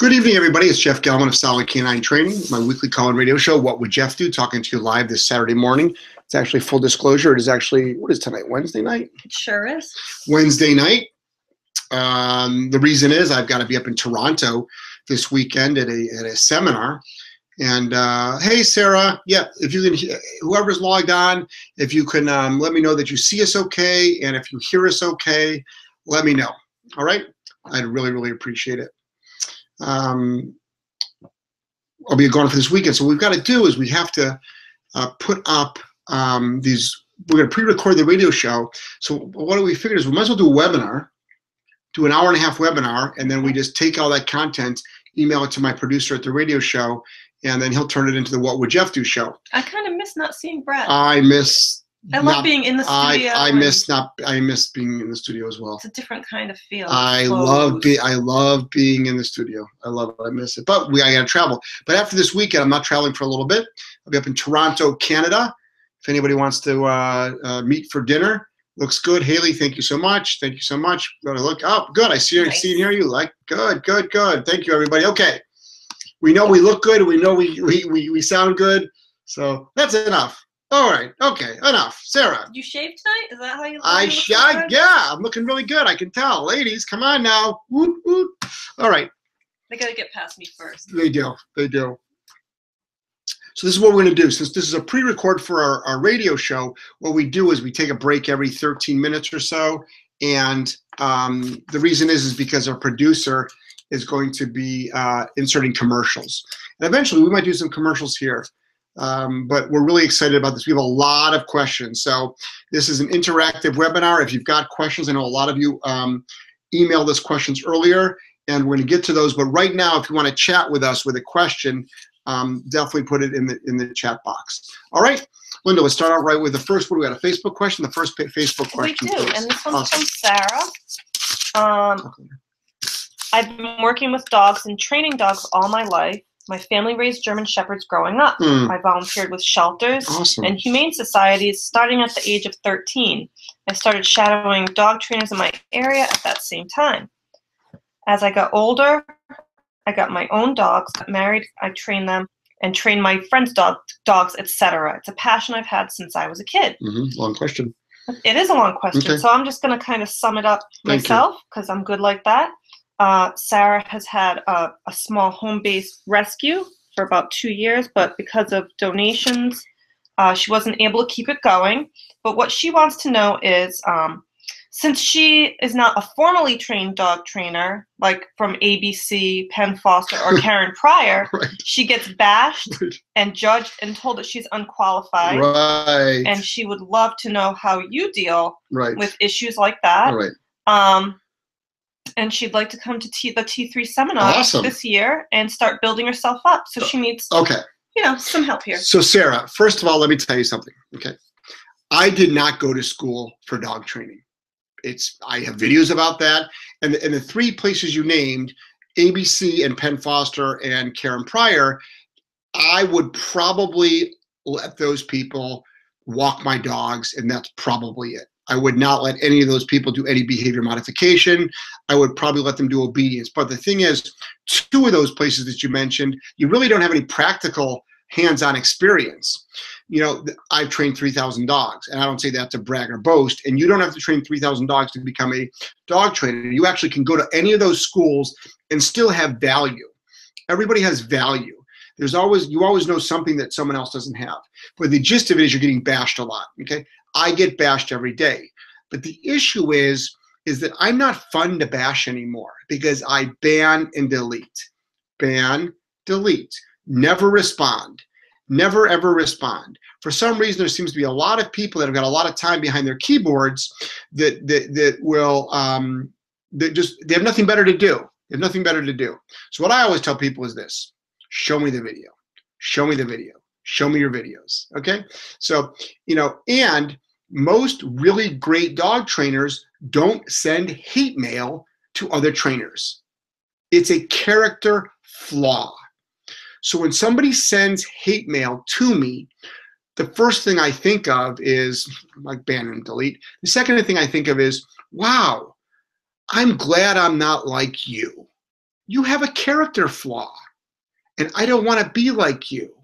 Good evening, everybody. It's Jeff Gellman of Solid Canine Training, my weekly call-in radio show. What would Jeff do? Talking to you live this Saturday morning. It's actually full disclosure. It is actually what is tonight? Wednesday night. It sure is. Wednesday night. Um, the reason is I've got to be up in Toronto this weekend at a at a seminar. And uh, hey, Sarah, yeah, if you can, whoever's logged on, if you can um, let me know that you see us okay, and if you hear us okay, let me know. All right, I'd really, really appreciate it. Um, I'll be gone for this weekend. So what we've got to do is we have to uh, put up um, these. We're going to pre-record the radio show. So what do we figure is we might as well do a webinar, do an hour and a half webinar, and then we just take all that content, email it to my producer at the radio show, and then he'll turn it into the What Would Jeff Do show. I kind of miss not seeing Brett. I miss. I love not- being in the studio. I, I miss not. I miss being in the studio as well. It's a different kind of feel. I Clothes. love be I love being in the studio. I love it. I miss it. But we I gotta travel. But after this weekend, I'm not traveling for a little bit. I'll be up in Toronto, Canada. If anybody wants to uh, uh, meet for dinner, looks good. Haley, thank you so much. Thank you so much. Gotta look up. Good. I see you. Nice. See and hear you. Like good, good, good. Thank you, everybody. Okay. We know we look good. We know we we we, we sound good. So that's enough. All right. Okay. Enough. Sarah. You shaved tonight? Is that how you? I you look so shot. Yeah, I'm looking really good. I can tell. Ladies, come on now. Woot, woot. All right, They gotta get past me first. they do. They do. So this is what we're going to do. Since this is a pre-record for our, our radio show, what we do is we take a break every 13 minutes or so. And um, the reason is is because our producer is going to be uh, inserting commercials. And eventually we might do some commercials here. Um, but we're really excited about this. We have a lot of questions. So this is an interactive webinar. If you've got questions, I know a lot of you um, emailed us questions earlier, and we're going to get to those. But right now, if you want to chat with us with a question, um, definitely put it in the in the chat box. All right, Linda, let's start out right with the first one. We got a Facebook question. The first pa- Facebook We question. do, please. and this one's Awesome. from Sarah. Um, I've been working with dogs and training dogs all my life. My family raised German Shepherds growing up. Hmm, I volunteered with shelters awesome. and humane societies starting at the age of 13. I started shadowing dog trainers in my area at that same time. As I got older, I got my own dogs, got married, I trained them, and trained my friends' dog, dogs, etc. It's a passion I've had since I was a kid. Mhm, Long question. It is a long question, Okay. so I'm just going to kind of sum it up Thank myself because I'm good like that. Uh, Sarah has had a, a small home based rescue for about two years, but because of donations, uh, she wasn't able to keep it going. But what she wants to know is um, since she is not a formally trained dog trainer, like from ABC, Penn Foster, or Karen Pryor, Right. she gets bashed Right. and judged and told that she's unqualified. Right. And she would love to know how you deal right. with issues like that. Right. Um, and she'd like to come to T- the T3 seminar Awesome. this year and start building herself up. So she needs, Okay. you know, some help here. So, Sarah, first of all, let me tell you something. Okay. I did not go to school for dog training. It's I have videos about that. And the, and the three places you named, ABC and Penn Foster and Karen Pryor, I would probably let those people walk my dogs, and that's probably it. I would not let any of those people do any behavior modification. I would probably let them do obedience. But the thing is, two of those places that you mentioned, you really don't have any practical hands-on experience. You know, I've trained 3,000 dogs, and I don't say that to brag or boast. And you don't have to train 3,000 dogs to become a dog trainer. You actually can go to any of those schools and still have value. Everybody has value. There's always you always know something that someone else doesn't have. But the gist of it is you're getting bashed a lot. Okay, I get bashed every day. But the issue is is that I'm not fun to bash anymore because I ban and delete, ban, delete, never respond, never ever respond. For some reason, there seems to be a lot of people that have got a lot of time behind their keyboards that that that will um, that just they have nothing better to do. They have nothing better to do. So what I always tell people is this: show me the video, show me the video, show me your videos. Okay, so you know, and most really great dog trainers don't send hate mail to other trainers. It's a character flaw. So when somebody sends hate mail to me, the first thing I think of is like ban and delete. The second thing I think of is, wow, I'm glad I'm not like you. you have a character flaw, and I don't want to be like you.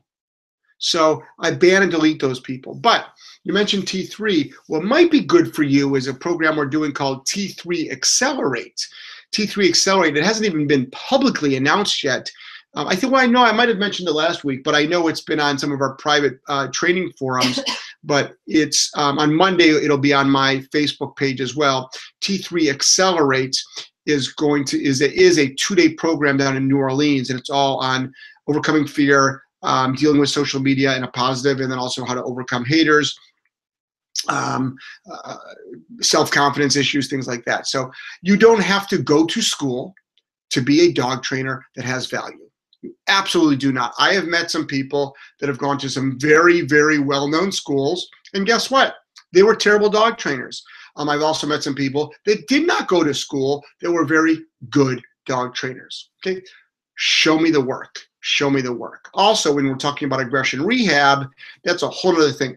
So I ban and delete those people. But you mentioned T3. What might be good for you is a program we're doing called T3 Accelerate. T3 Accelerate, it hasn't even been publicly announced yet. Um, I think, well, I know I might have mentioned it last week, but I know it's been on some of our private uh, training forums. but it's um, on Monday, it'll be on my Facebook page as well. T3 Accelerate is going to is a, is a two day program down in New Orleans, and it's all on overcoming fear, um, dealing with social media in a positive, and then also how to overcome haters, um, uh, self confidence issues, things like that. So you don't have to go to school to be a dog trainer that has value. You absolutely do not. I have met some people that have gone to some very, very well known schools, and guess what? They were terrible dog trainers. Um, I've also met some people that did not go to school that were very good dog trainers. Okay, show me the work. Show me the work. Also, when we're talking about aggression rehab, that's a whole other thing.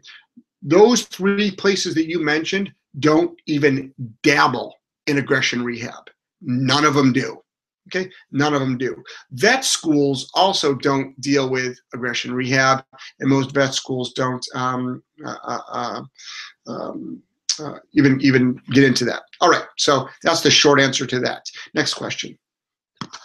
Those three places that you mentioned don't even dabble in aggression rehab. None of them do. Okay, none of them do. Vet schools also don't deal with aggression rehab, and most vet schools don't um, uh, uh, uh um, uh, even even get into that. All right, so that's the short answer to that. Next question.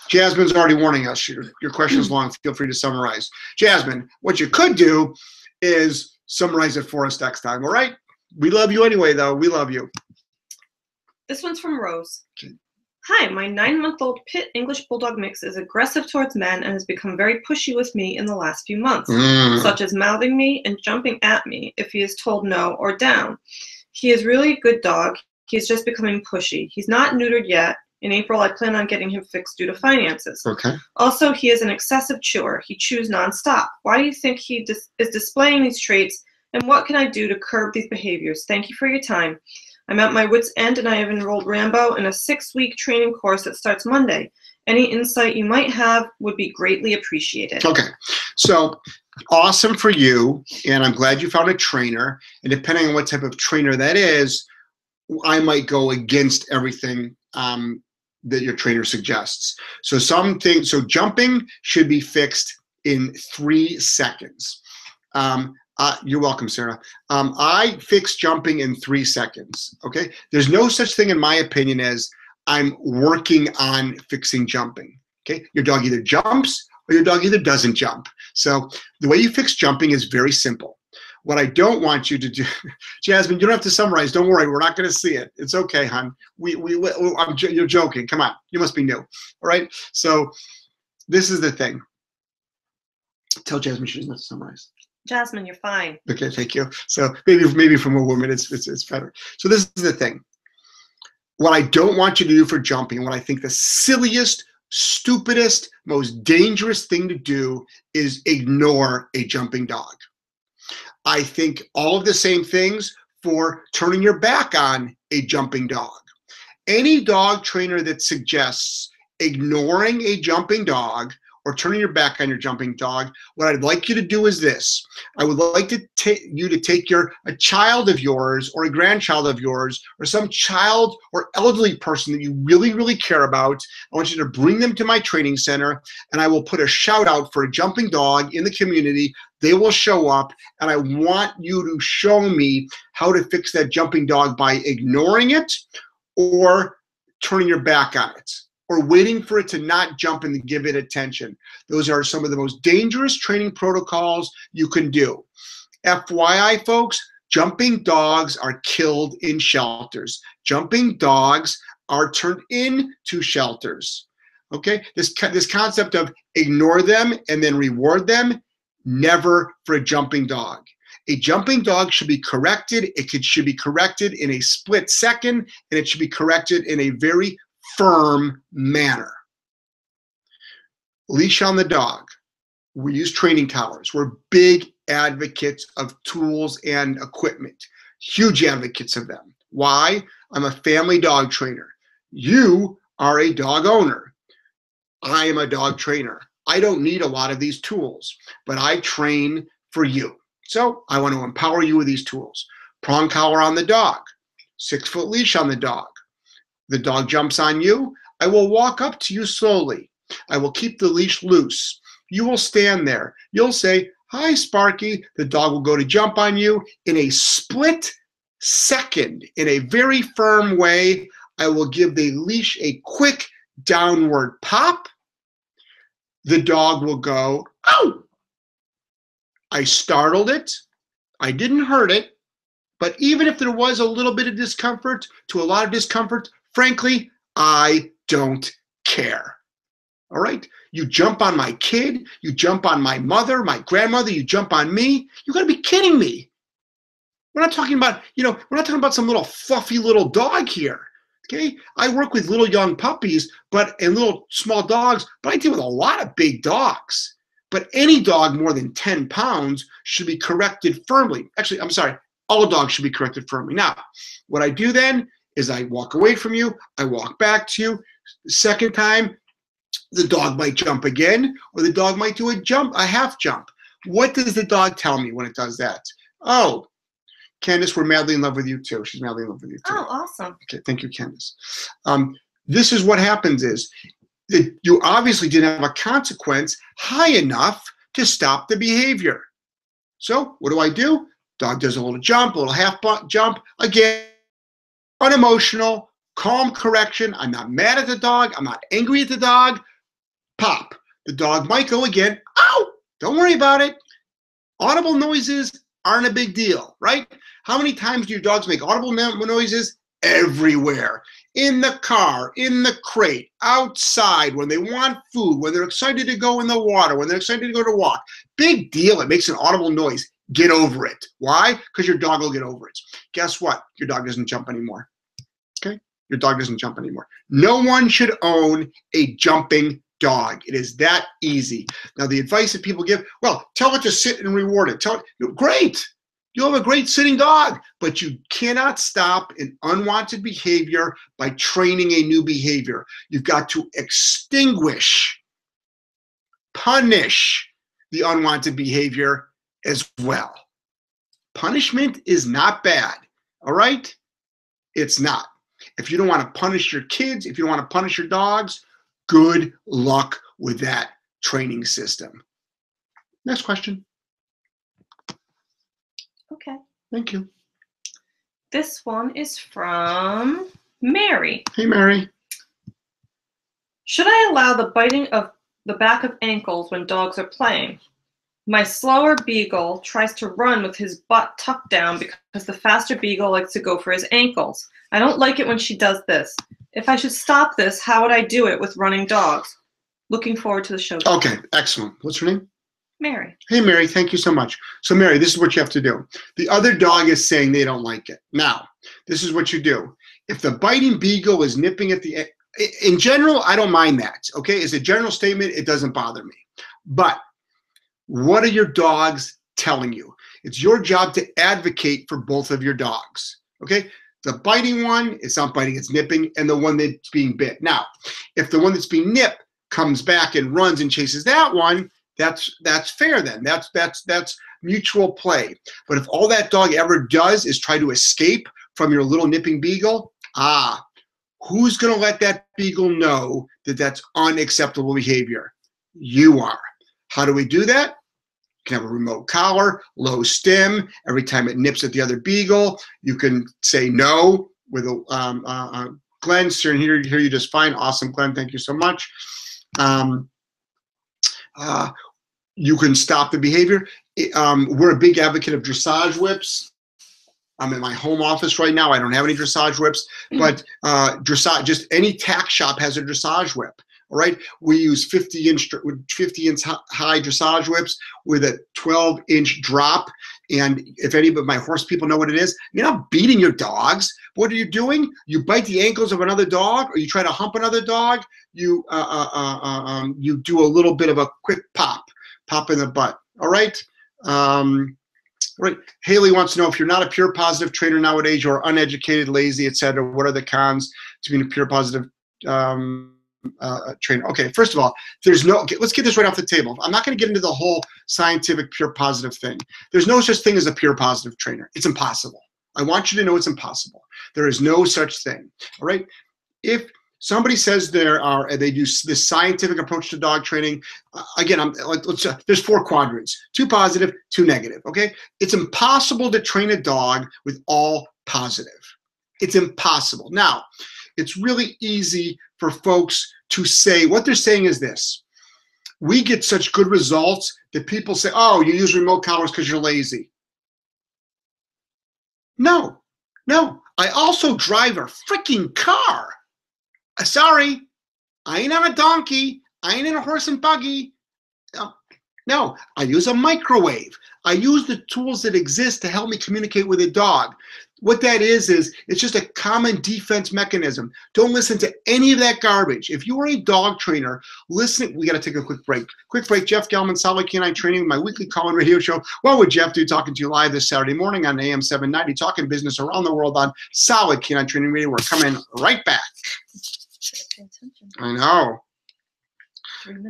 Jasmine's already warning us. Your, your question is long. Feel free to summarize. Jasmine, what you could do is summarize it for us next time. All right. We love you anyway, though. We love you. This one's from Rose. Okay. Hi, my nine month old pit English Bulldog mix is aggressive towards men and has become very pushy with me in the last few months, mm. such as mouthing me and jumping at me if he is told no or down. He is really a good dog. He's just becoming pushy. He's not neutered yet. In April, I plan on getting him fixed due to finances. Okay. Also, he is an excessive chewer. He chews nonstop. Why do you think he dis- is displaying these traits, and what can I do to curb these behaviors? Thank you for your time. I'm at my wits' end, and I have enrolled Rambo in a six-week training course that starts Monday. Any insight you might have would be greatly appreciated. Okay. So awesome for you and i'm glad you found a trainer and depending on what type of trainer that is i might go against everything um, that your trainer suggests. So something so jumping should be fixed in three seconds. Um, uh, you're welcome sarah. Um, i fix jumping in three seconds okay? There's no such thing in my opinion as i'm working on fixing jumping okay? Your dog either jumps or your dog either doesn't jump. So the way you fix jumping is very simple. What I don't want you to do, Jasmine, you don't have to summarize. Don't worry, we're not going to see it. It's okay, hon. We we I'm, you're joking. Come on, you must be new. All right. So this is the thing. Tell Jasmine she doesn't have to summarize. Jasmine, you're fine. Okay, thank you. So maybe maybe from a woman, it's it's, it's better. So this is the thing. What I don't want you to do for jumping, what I think the silliest stupidest, most dangerous thing to do is ignore a jumping dog. I think all of the same things for turning your back on a jumping dog. Any dog trainer that suggests ignoring a jumping dog or turning your back on your jumping dog, what I'd like you to do is this. I would like to take you to take your a child of yours or a grandchild of yours or some child or elderly person that you really, really care about. I want you to bring them to my training center and I will put a shout out for a jumping dog in the community. They will show up and I want you to show me how to fix that jumping dog by ignoring it or turning your back on it or waiting for it to not jump and give it attention. Those are some of the most dangerous training protocols you can do. FYI, folks, jumping dogs are killed in shelters. Jumping dogs are turned into shelters. Okay, this this concept of ignore them and then reward them, never for a jumping dog. A jumping dog should be corrected. It could, should be corrected in a split second, and it should be corrected in a very firm manner. Leash on the dog. We use training collars. We're big advocates of tools and equipment, huge advocates of them. Why? I'm a family dog trainer. You are a dog owner. I am a dog trainer. I don't need a lot of these tools, but I train for you. So I want to empower you with these tools. Prong collar on the dog, six foot leash on the dog, the dog jumps on you, I will walk up to you slowly. I will keep the leash loose. You will stand there. You'll say, Hi, Sparky. The dog will go to jump on you in a split second, in a very firm way. I will give the leash a quick downward pop. The dog will go, Oh! I startled it. I didn't hurt it. But even if there was a little bit of discomfort to a lot of discomfort, frankly, I don't care. All right? You jump on my kid, you jump on my mother, my grandmother, you jump on me. You got to be kidding me. We're not talking about, you know, we're not talking about some little fluffy little dog here. Okay? I work with little young puppies, but and little small dogs, but I deal with a lot of big dogs. But any dog more than 10 pounds should be corrected firmly. Actually, I'm sorry, all dogs should be corrected firmly. Now, what I do then is I walk away from you, I walk back to you. Second time, the dog might jump again, or the dog might do a jump, a half jump. What does the dog tell me when it does that? Oh, Candace, we're madly in love with you too. She's madly in love with you too. Oh, awesome. Okay, thank you, Candace. Um, this is what happens is that you obviously didn't have a consequence high enough to stop the behavior. So what do I do? Dog does a little jump, a little half jump. Again, unemotional, calm correction. I'm not mad at the dog. I'm not angry at the dog. Pop. The dog might go again. Ow! Don't worry about it. Audible noises aren't a big deal, right? How many times do your dogs make audible noises? Everywhere. In the car, in the crate, outside, when they want food, when they're excited to go in the water, when they're excited to go to walk. Big deal. It makes an audible noise. Get over it. Why? Because your dog will get over it. Guess what? Your dog doesn't jump anymore. Okay? Your dog doesn't jump anymore. No one should own a jumping dog. It is that easy. Now, the advice that people give, well, tell it to sit and reward it. Tell it, great. You'll have a great sitting dog, but you cannot stop an unwanted behavior by training a new behavior. You've got to extinguish, punish the unwanted behavior as well. Punishment is not bad, all right? It's not. If you don't want to punish your kids, if you don't want to punish your dogs, good luck with that training system. Next question. Okay. Thank you. This one is from Mary. Hey, Mary. Should I allow the biting of the back of ankles when dogs are playing? My slower beagle tries to run with his butt tucked down because the faster beagle likes to go for his ankles. I don't like it when she does this. If I should stop this, how would I do it with running dogs? Looking forward to the show. Okay, excellent. What's her name? Mary. Hey, Mary, thank you so much. So, Mary, this is what you have to do. The other dog is saying they don't like it. Now, this is what you do. If the biting beagle is nipping at the in general, I don't mind that. Okay, as a general statement, it doesn't bother me. But what are your dogs telling you? It's your job to advocate for both of your dogs. Okay, the biting one, it's not biting, it's nipping, and the one that's being bit. Now, if the one that's being nipped comes back and runs and chases that one, that's that's fair then. That's that's that's mutual play. But if all that dog ever does is try to escape from your little nipping beagle, ah, who's going to let that beagle know that that's unacceptable behavior? You are. How do we do that? You can have a remote collar, low stim. Every time it nips at the other beagle, you can say no with a um, uh, uh, Glenn. Here, here, here you just fine. Awesome, Glenn. Thank you so much. Um, uh, you can stop the behavior. Um, we're a big advocate of dressage whips. I'm in my home office right now. I don't have any dressage whips, mm-hmm. but uh, dressage, just any tack shop has a dressage whip. All right, we use 50 inch 50 inch high dressage whips with a 12 inch drop. And if any of my horse people know what it is, you're not beating your dogs. What are you doing? You bite the ankles of another dog, or you try to hump another dog. You uh, uh, uh, uh um, you do a little bit of a quick pop pop in the butt. All right. Um, right. Haley wants to know if you're not a pure positive trainer nowadays, you're uneducated, lazy, etc. What are the cons to being a pure positive um, uh, trainer? Okay. First of all, there's no. Okay, let's get this right off the table. I'm not going to get into the whole scientific pure positive thing. There's no such thing as a pure positive trainer. It's impossible. I want you to know it's impossible. There is no such thing. All right. If somebody says there are they do this scientific approach to dog training uh, again i'm let's uh, there's four quadrants two positive two negative okay it's impossible to train a dog with all positive it's impossible now it's really easy for folks to say what they're saying is this we get such good results that people say oh you use remote collars because you're lazy no no i also drive a freaking car uh, sorry, I ain't on a donkey. I ain't in a horse and buggy. No, no, I use a microwave. I use the tools that exist to help me communicate with a dog. What that is, is it's just a common defense mechanism. Don't listen to any of that garbage. If you are a dog trainer, listen. We got to take a quick break. Quick break. Jeff Gellman, Solid Canine Training, my weekly call-in radio show. What would Jeff do? Talking to you live this Saturday morning on AM 790, talking business around the world on Solid Canine Training Radio. We're coming right back. I know.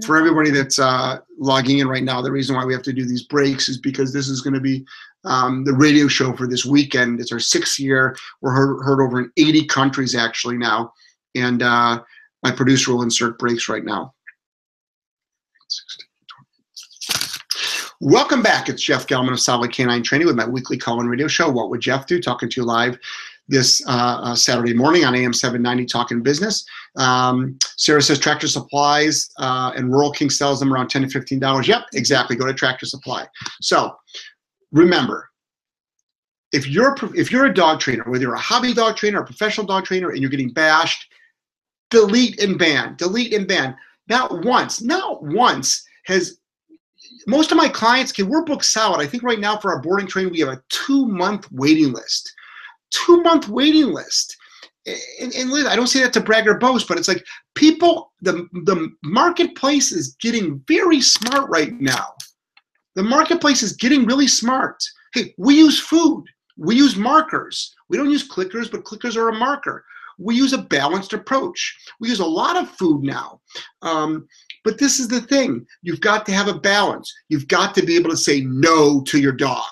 For everybody that's uh, logging in right now, the reason why we have to do these breaks is because this is going to be um, the radio show for this weekend. It's our sixth year. We're heard, heard over in 80 countries actually now. And uh, my producer will insert breaks right now. Welcome back. It's Jeff Gellman of Solid Canine Training with my weekly call-in radio show. What would Jeff do? Talking to you live this uh, uh, Saturday morning on AM 790 Talking Business. Um, Sarah says Tractor Supplies uh, and Rural King sells them around 10 to $15. Yep, exactly. Go to Tractor Supply. So remember, if you're if you're a dog trainer, whether you're a hobby dog trainer, a professional dog trainer, and you're getting bashed, delete and ban, delete and ban. Not once, not once has most of my clients, okay, we're booked solid. I think right now for our boarding training, we have a two month waiting list two month waiting list. And, and I don't say that to brag or boast, but it's like people, the, the marketplace is getting very smart right now. The marketplace is getting really smart. Hey, we use food, we use markers. We don't use clickers, but clickers are a marker. We use a balanced approach. We use a lot of food now. Um, but this is the thing you've got to have a balance. You've got to be able to say no to your dog.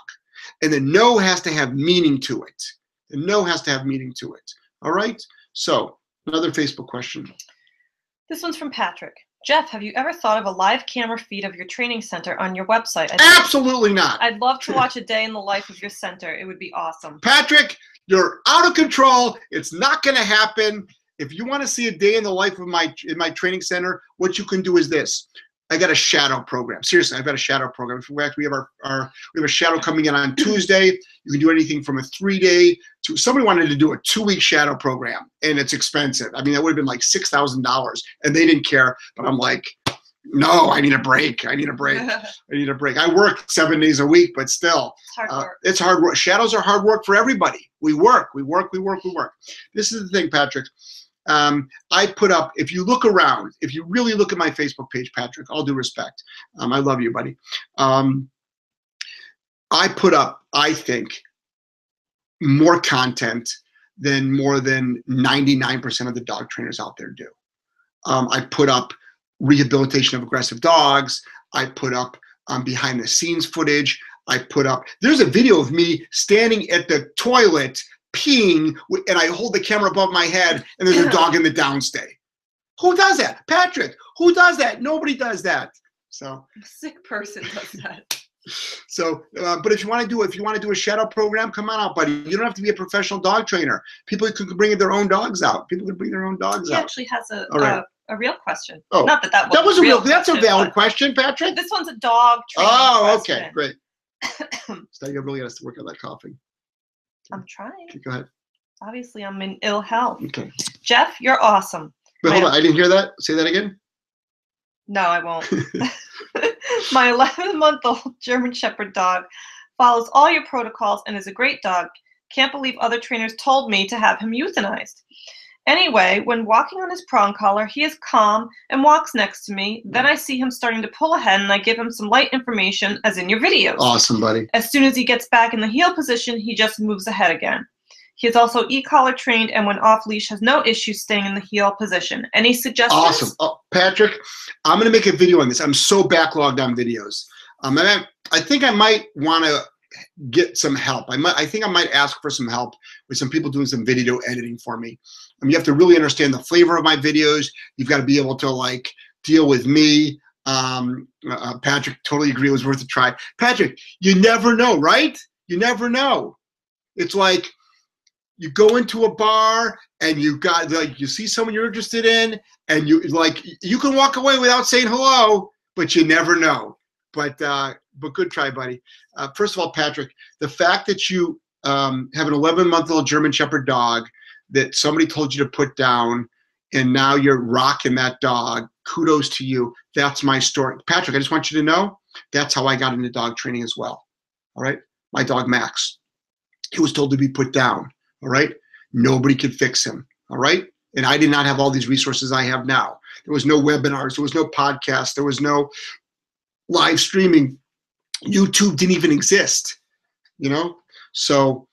And the no has to have meaning to it. The no has to have meaning to it. All right? So, another Facebook question. This one's from Patrick. Jeff, have you ever thought of a live camera feed of your training center on your website? I'd Absolutely not. I'd love to watch a day in the life of your center. It would be awesome. Patrick, you're out of control. It's not going to happen. If you want to see a day in the life of my in my training center, what you can do is this. I got a shadow program. Seriously, I've got a shadow program. In fact, we have our, our we have a shadow coming in on Tuesday. You can do anything from a three day to somebody wanted to do a two week shadow program, and it's expensive. I mean, that would have been like six thousand dollars, and they didn't care. But I'm like, no, I need a break. I need a break. I need a break. I work seven days a week, but still, it's hard, uh, it's hard work. Shadows are hard work for everybody. We work, we work, we work, we work. This is the thing, Patrick um, I put up, if you look around, if you really look at my Facebook page, Patrick, all due respect, um, I love you, buddy. Um, I put up, I think, more content than more than 99% of the dog trainers out there do. Um, I put up rehabilitation of aggressive dogs. I put up um, behind the scenes footage. I put up, there's a video of me standing at the toilet peeing and I hold the camera above my head and there's a dog in the downstay. Who does that? Patrick. Who does that? Nobody does that. So a sick person does that. So, uh, but if you want to do if you want to do a shadow program, come on out, buddy. You don't have to be a professional dog trainer. People can bring their own dogs out. People can bring their own dogs he out. He actually has a, right. a, a real question. Oh, not that that was, that was a real. That's a valid question, Patrick. This one's a dog. Oh, okay, great. so you really got to work on that coughing. I'm trying. Okay, go ahead. Obviously, I'm in ill health. Okay. Jeff, you're awesome. Wait, hold on. I didn't hear that. Say that again. No, I won't. My 11 month old German Shepherd dog follows all your protocols and is a great dog. Can't believe other trainers told me to have him euthanized. Anyway, when walking on his prong collar, he is calm and walks next to me. Then I see him starting to pull ahead and I give him some light information, as in your videos. Awesome, buddy. As soon as he gets back in the heel position, he just moves ahead again. He is also e-collar trained and when off leash has no issue staying in the heel position. Any suggestions? Awesome. Oh, Patrick, I'm going to make a video on this. I'm so backlogged on videos. Um, and I, I think I might want to get some help. I might, I think I might ask for some help with some people doing some video editing for me. I mean, you have to really understand the flavor of my videos. You've got to be able to like deal with me. Um, uh, Patrick totally agree. It was worth a try. Patrick, you never know, right? You never know. It's like you go into a bar and you got like you see someone you're interested in, and you like you can walk away without saying hello, but you never know. But uh, but good try, buddy. Uh, first of all, Patrick, the fact that you um, have an 11 month old German Shepherd dog that somebody told you to put down, and now you're rocking that dog. Kudos to you. That's my story, Patrick. I just want you to know that's how I got into dog training as well. All right, my dog Max, he was told to be put down. All right, nobody could fix him. All right, and I did not have all these resources I have now. There was no webinars, there was no podcast, there was no live streaming. YouTube didn't even exist, you know? So,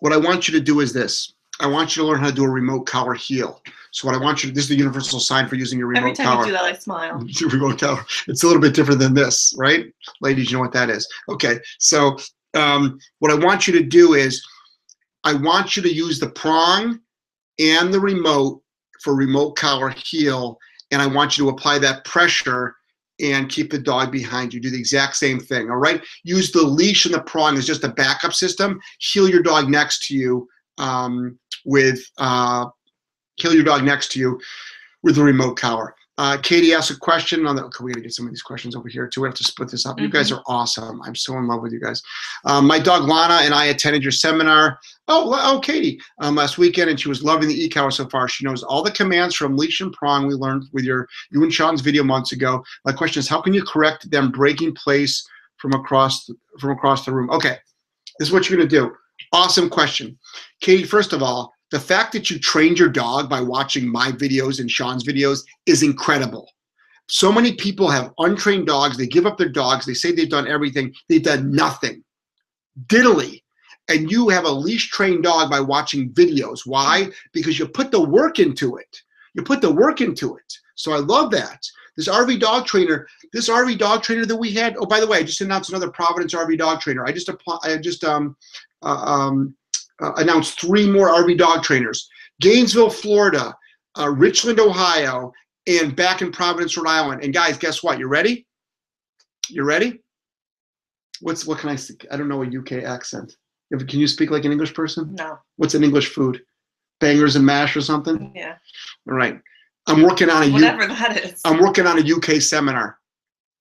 what I want you to do is this I want you to learn how to do a remote collar heel. So, what I want you to this is the universal sign for using your remote collar. Every time collar. you do that, I smile. Remote collar. It's a little bit different than this, right? Ladies, you know what that is. Okay, so um, what I want you to do is I want you to use the prong and the remote for remote collar heel, and I want you to apply that pressure and keep the dog behind you. Do the exact same thing, all right? Use the leash and the prong as just a backup system. Heel your dog next to you um, with, uh, heel your dog next to you with the remote collar. Uh, Katie asked a question on the. Okay, we gotta get some of these questions over here too. We have to split this up. You guys are awesome. I'm so in love with you guys. Um, my dog Lana and I attended your seminar. Oh, oh, Katie, um, last weekend, and she was loving the e-collar so far. She knows all the commands from leash and prong we learned with your you and Sean's video months ago. My question is, how can you correct them breaking place from across the, from across the room? Okay, this is what you're gonna do. Awesome question, Katie. First of all, the fact that you trained your dog by watching my videos and Sean's videos is incredible. So many people have untrained dogs. They give up their dogs. They say they've done everything. They've done nothing. Diddly. And you have a leash trained dog by watching videos. Why? Because you put the work into it. You put the work into it. So I love that. This RV dog trainer, this RV dog trainer that we had. Oh, by the way, I just announced another Providence RV dog trainer. I just I just um, um, uh, announced three more RV dog trainers Gainesville, Florida, uh, Richland, Ohio, and back in Providence, Rhode Island. And guys, guess what? You ready? You ready? What's what can I speak? I don't know a UK accent. If- Can you speak like an English person? No. What's an English food? Bangers and mash or something? Yeah. All right. I'm working on a Whatever that is. I'm working on a UK seminar.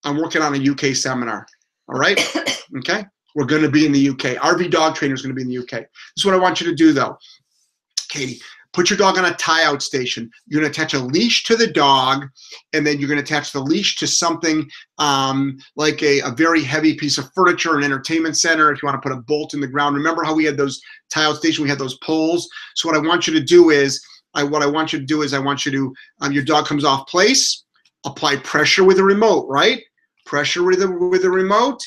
I'm working on a UK seminar. All right. Okay. We're going to be in the UK. RV dog trainer is going to be in the UK. This is what I want you to do, though. Katie, put your dog on a tie out station. You're going to attach a leash to the dog, and then you're going to attach the leash to something um, like a, a very heavy piece of furniture, an entertainment center. If you want to put a bolt in the ground, remember how we had those tie out station? We had those poles. So what I want you to do is, I what I want you to do is, I want you to um, your dog comes off place, apply pressure with a remote, right? Pressure with a with a remote,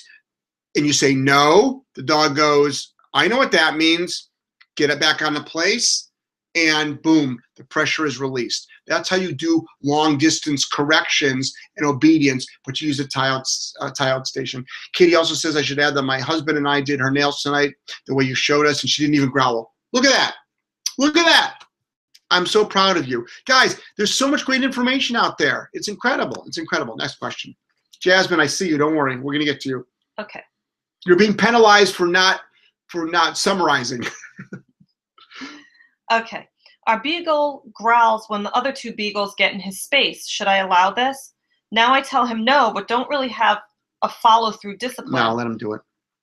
and you say no. The dog goes, I know what that means. Get it back on the place, and boom, the pressure is released. That's how you do long distance corrections and obedience, but you use a tie out, uh, tie out station. Katie also says I should add that my husband and I did her nails tonight the way you showed us, and she didn't even growl. Look at that. Look at that. I'm so proud of you. Guys, there's so much great information out there. It's incredible. It's incredible. Next question. Jasmine, I see you. Don't worry. We're going to get to you. Okay. You're being penalized for not for not summarizing. Okay. Our beagle growls when the other two beagles get in his space. Should I allow this? Now I tell him no, but don't really have a follow through discipline. no, let him do it.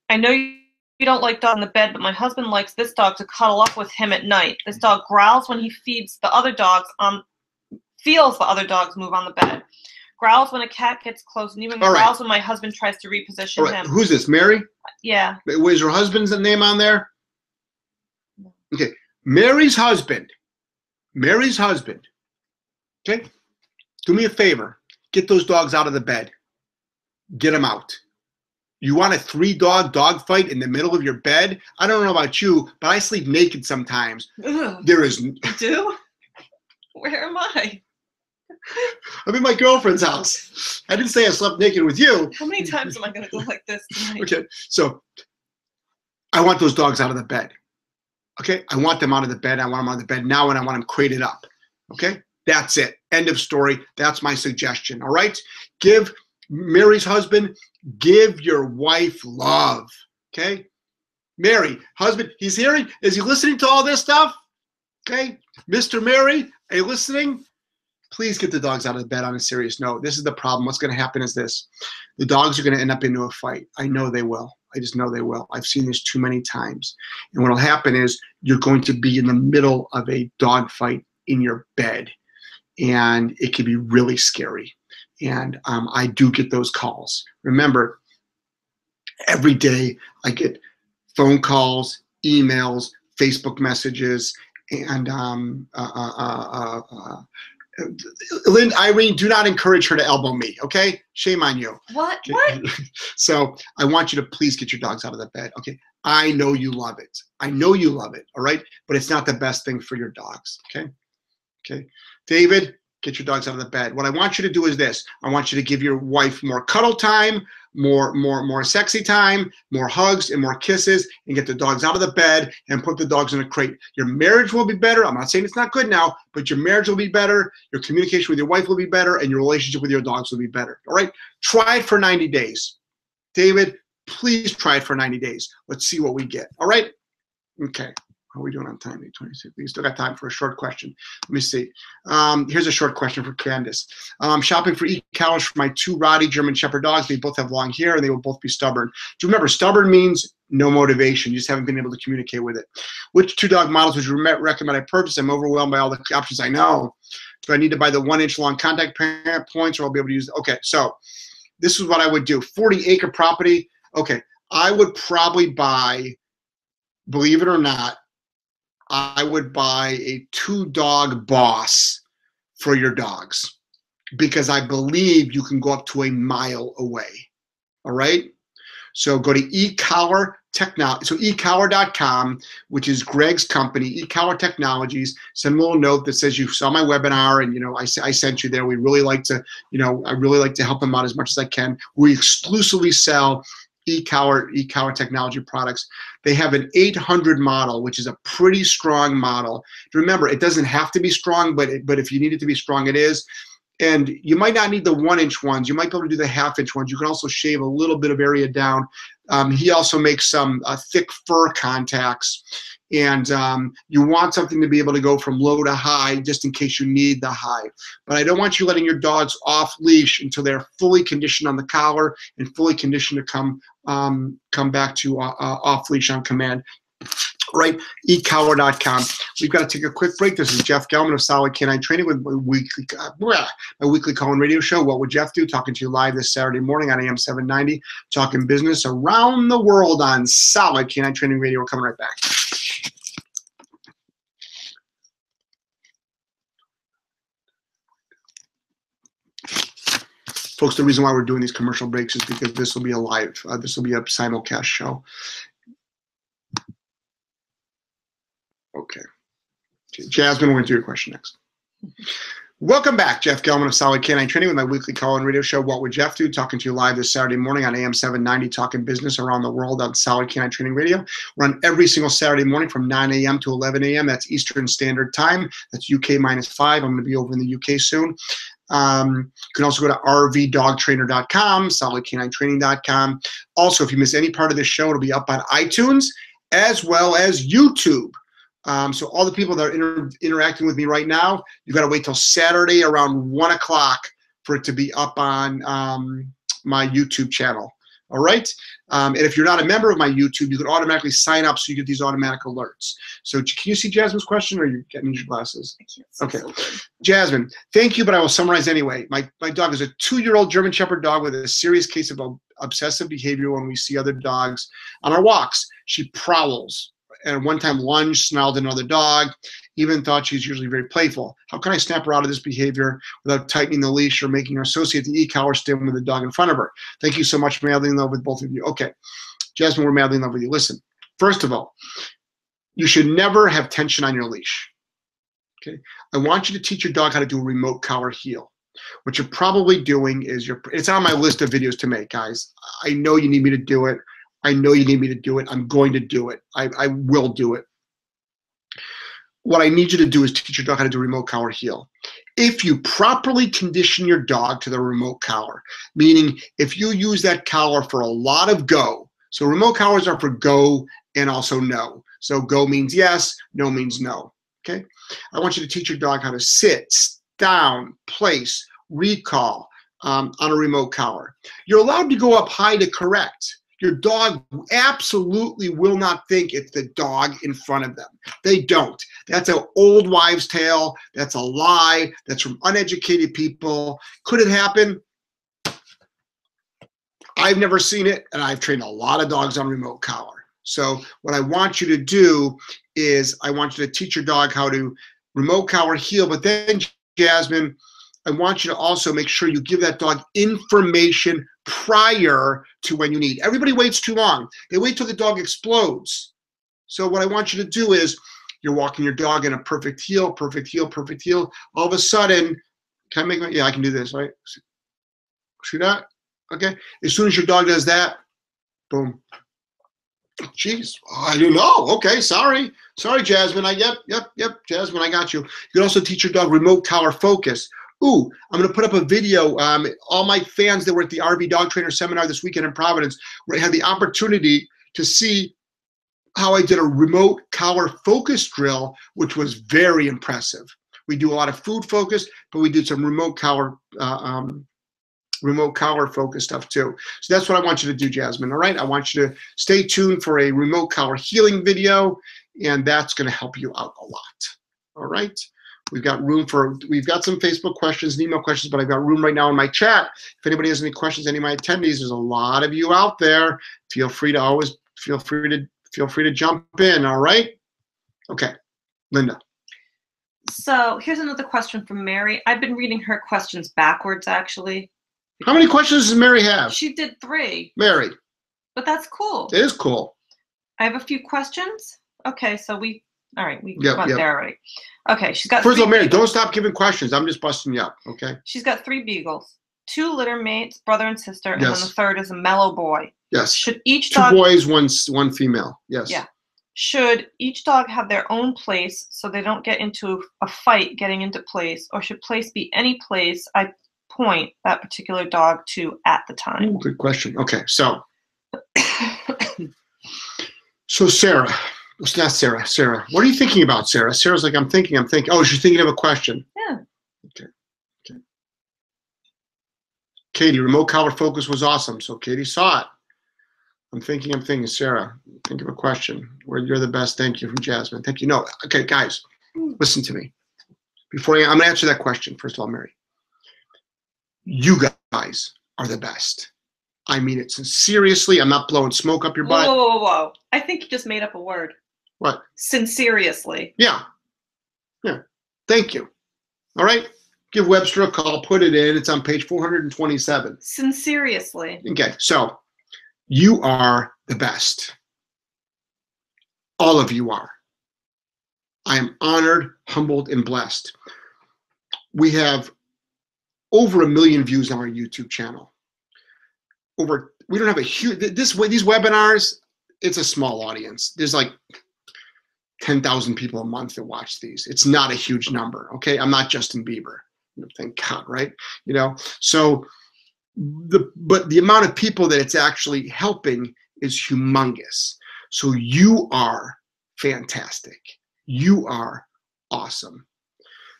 I know you you don't like dog in the bed, but my husband likes this dog to cuddle up with him at night. This dog growls when he feeds the other dogs on feels the other dogs move on the bed. Growls when a cat gets close and even All right. growls when my husband tries to reposition All right. him. Who's this? Mary? Yeah. Was her husband's name on there? Okay. Mary's husband. Mary's husband. Okay. Do me a favor. Get those dogs out of the bed. Get them out. You want a three dog dog fight in the middle of your bed? I don't know about you, but I sleep naked sometimes. Ugh, There is. you do? Where am I? I'm in my girlfriend's house. I didn't say I slept naked with you. How many times am I going to go like this tonight? Okay. So I want those dogs out of the bed. Okay, I want them out of the bed. I want them out of the bed now, and I want them crated up. Okay, that's it. End of story. That's my suggestion. All right, give Mary's husband, give your wife love. Okay, Mary, husband, he's hearing. Is he listening to all this stuff? Okay, Mr. Mary, are you listening? Please get the dogs out of bed on a serious note. This is the problem. What's going to happen is this the dogs are going to end up into a fight. I know they will. I just know they will. I've seen this too many times. And what will happen is you're going to be in the middle of a dog fight in your bed, and it can be really scary. And um, I do get those calls. Remember, every day I get phone calls, emails, Facebook messages, and um, uh, uh, uh, uh Lynn, Irene, do not encourage her to elbow me, okay? Shame on you. What? What? so I want you to please get your dogs out of the bed, okay? I know you love it. I know you love it, all right? But it's not the best thing for your dogs, okay? Okay. David, get your dogs out of the bed. What I want you to do is this. I want you to give your wife more cuddle time, more, more, more sexy time, more hugs and more kisses, and get the dogs out of the bed and put the dogs in a crate. Your marriage will be better. I'm not saying it's not good now, but your marriage will be better. Your communication with your wife will be better, and your relationship with your dogs will be better. All right. Try it for 90 days. David, please try it for 90 days. Let's see what we get. All right. Okay. How are we doing on time? 826. We still got time for a short question. Let me see. Um, here's a short question for Candace. Um, shopping for e-collars for my two Rottie German Shepherd dogs. They both have long hair and they will both be stubborn. Do you remember, stubborn means no motivation. You just haven't been able to communicate with it. Which two dog models would you recommend I purchase? I'm overwhelmed by all the options I know. Do I need to buy the one inch long contact points or I'll be able to use, okay, so this is what I would do. 40 acre property. Okay, I would probably buy, believe it or not, I would buy a two dog boss for your dogs because I believe you can go up to a mile away. All right. So go to ecollar technology. So ecollar.com, which is Greg's company, ecollar technologies. Send a little note that says you saw my webinar and you know I, I sent you there. We really like to, you know, I really like to help them out as much as I can. We exclusively sell ecollar, ecollar technology products. They have an 800 model, which is a pretty strong model. Remember, it doesn't have to be strong, but it, but if you need it to be strong, it is. And you might not need the one inch ones. You might be able to do the half inch ones. You can also shave a little bit of area down. Um, he also makes some uh, thick fur contacts. And um, you want something to be able to go from low to high just in case you need the high. But I don't want you letting your dogs off leash until they're fully conditioned on the collar and fully conditioned to come um, come back to uh, uh, off leash on command right? ecollar.com. We've got to take a quick break. This is Jeff Gellman of Solid Canine Training with my weekly, uh, my weekly call-in radio show. What would Jeff do? Talking to you live this Saturday morning on AM 790, talking business around the world on Solid Canine Training Radio. We're coming right back. Folks, the reason why we're doing these commercial breaks is because this will be a live, uh, this will be a simulcast show. Okay. Jasmine, we're going to do your question next. Welcome back, Jeff Gellman of Solid Canine Training with my weekly call-in radio show, What Would Jeff Do? Talking to you live this Saturday morning on AM 790, talking business around the world on Solid Canine Training Radio. We're on every single Saturday morning from 9 a.m. to 11 a.m. That's Eastern Standard Time. That's UK minus five. I'm going to be over in the UK soon. Um, you can also go to rvdogtrainer.com, solidcaninetraining.com. Also, if you miss any part of this show, it'll be up on iTunes as well as YouTube. Um, so all the people that are inter- interacting with me right now, you've got to wait till Saturday around one o'clock for it to be up on um, my YouTube channel. All right. Um, and if you're not a member of my YouTube, you can automatically sign up so you get these automatic alerts. So can you see Jasmine's question or are you getting your glasses? Okay. Jasmine, thank you, but I will summarize anyway. My, my dog is a two-year-old German Shepherd dog with a serious case of obsessive behavior when we see other dogs on our walks. She prowls and one time lunged, snarled at another dog, even thought she's usually very playful. How can I snap her out of this behavior without tightening the leash or making her associate the e-collar stand with the dog in front of her? Thank you so much, madly in love with both of you. Okay, Jasmine, we're madly in love with you. Listen, first of all, you should never have tension on your leash. Okay, I want you to teach your dog how to do a remote collar heel. What you're probably doing is you're, it's on my list of videos to make, guys. I know you need me to do it. I know you need me to do it. I'm going to do it. I, I will do it. What I need you to do is teach your dog how to do remote collar heel. If you properly condition your dog to the remote collar, meaning if you use that collar for a lot of go, so remote collars are for go and also no. So go means yes, no means no. Okay. I want you to teach your dog how to sit, down, place, recall um, on a remote collar. You're allowed to go up high to correct. Your dog absolutely will not think it's the dog in front of them. They don't. That's an old wives' tale. That's a lie. That's from uneducated people. Could it happen? I've never seen it, and I've trained a lot of dogs on remote collar. So what I want you to do is I want you to teach your dog how to remote collar heel, but then Jasmine, I want you to also make sure you give that dog information prior to when you need. Everybody waits too long. They wait till the dog explodes. So what I want you to do is you're walking your dog in a perfect heel, perfect heel, perfect heel. All of a sudden, can I make my, yeah, I can do this, right? See that? Okay. As soon as your dog does that, boom. Jeez, I don't know. Okay, sorry. Sorry, Jasmine. I yep, yep, yep, Jasmine, I got you. You can also teach your dog remote collar focus. Ooh, I'm going to put up a video. Um, all my fans that were at the RV Dog Trainer Seminar this weekend in Providence, had the opportunity to see how I did a remote collar focus drill, which was very impressive. We do a lot of food focus, but we did some remote collar uh, um, remote collar focus stuff too. So that's what I want you to do, Jasmine. All right. I want you to stay tuned for a remote collar heeling video, and that's going to help you out a lot. All right. We've got room for, we've got some Facebook questions and email questions, but I've got room right now in my chat. If anybody has any questions, any of my attendees, there's a lot of you out there. Feel free to always, feel free to, feel free to jump in. All right. Okay. Linda. So here's another question from Mary. I've been reading her questions backwards, actually. How many questions does Mary have? She did three, Mary. but that's cool. It is cool. I have a few questions. Okay, so we, all right, we Yep, went yep. there already. Okay, she's got. First of all, Mary, beagles. don't stop giving questions. I'm just busting you up. Okay. She's got three beagles, two litter mates, brother and sister, and then the third is a mellow boy. Yes. Should each Two dog boys, one one female. Yes. Yeah. should each dog have their own place so they don't get into a fight getting into place, or should place be any place I point that particular dog to at the time? Ooh, good question. Okay, so so Sarah, it's not Sarah. Sarah, what are you thinking about, Sarah? Sarah's like, I'm thinking. I'm thinking. Oh, she's thinking of a question. Yeah. Okay. Okay. Katie, remote collar focus was awesome. So Katie saw it. I'm thinking. I'm thinking. Sarah, think of a question. Where you're the best. Thank you from Jasmine. Thank you. No. Okay, guys, mm. listen to me. Before I, I'm gonna answer that question. First of all, Mary. You guys are the best. I mean it seriously. I'm not blowing smoke up your Whoa, butt. whoa, whoa, whoa! I think you just made up a word. What? Sinceriously. Yeah. Yeah. Thank you. All right. Give Webster a call. Put it in. It's on page 427. Sinceriously. Okay. So you are the best. All of you are. I am honored, humbled, and blessed. We have over a million views on our YouTube channel. Over, we don't have a huge, this, way, these webinars, it's a small audience. There's like 10,000 people a month that watch these. It's not a huge number. Okay. I'm not Justin Bieber. Thank God, right? You know, so the, but the amount of people that it's actually helping is humongous. So you are fantastic. You are awesome.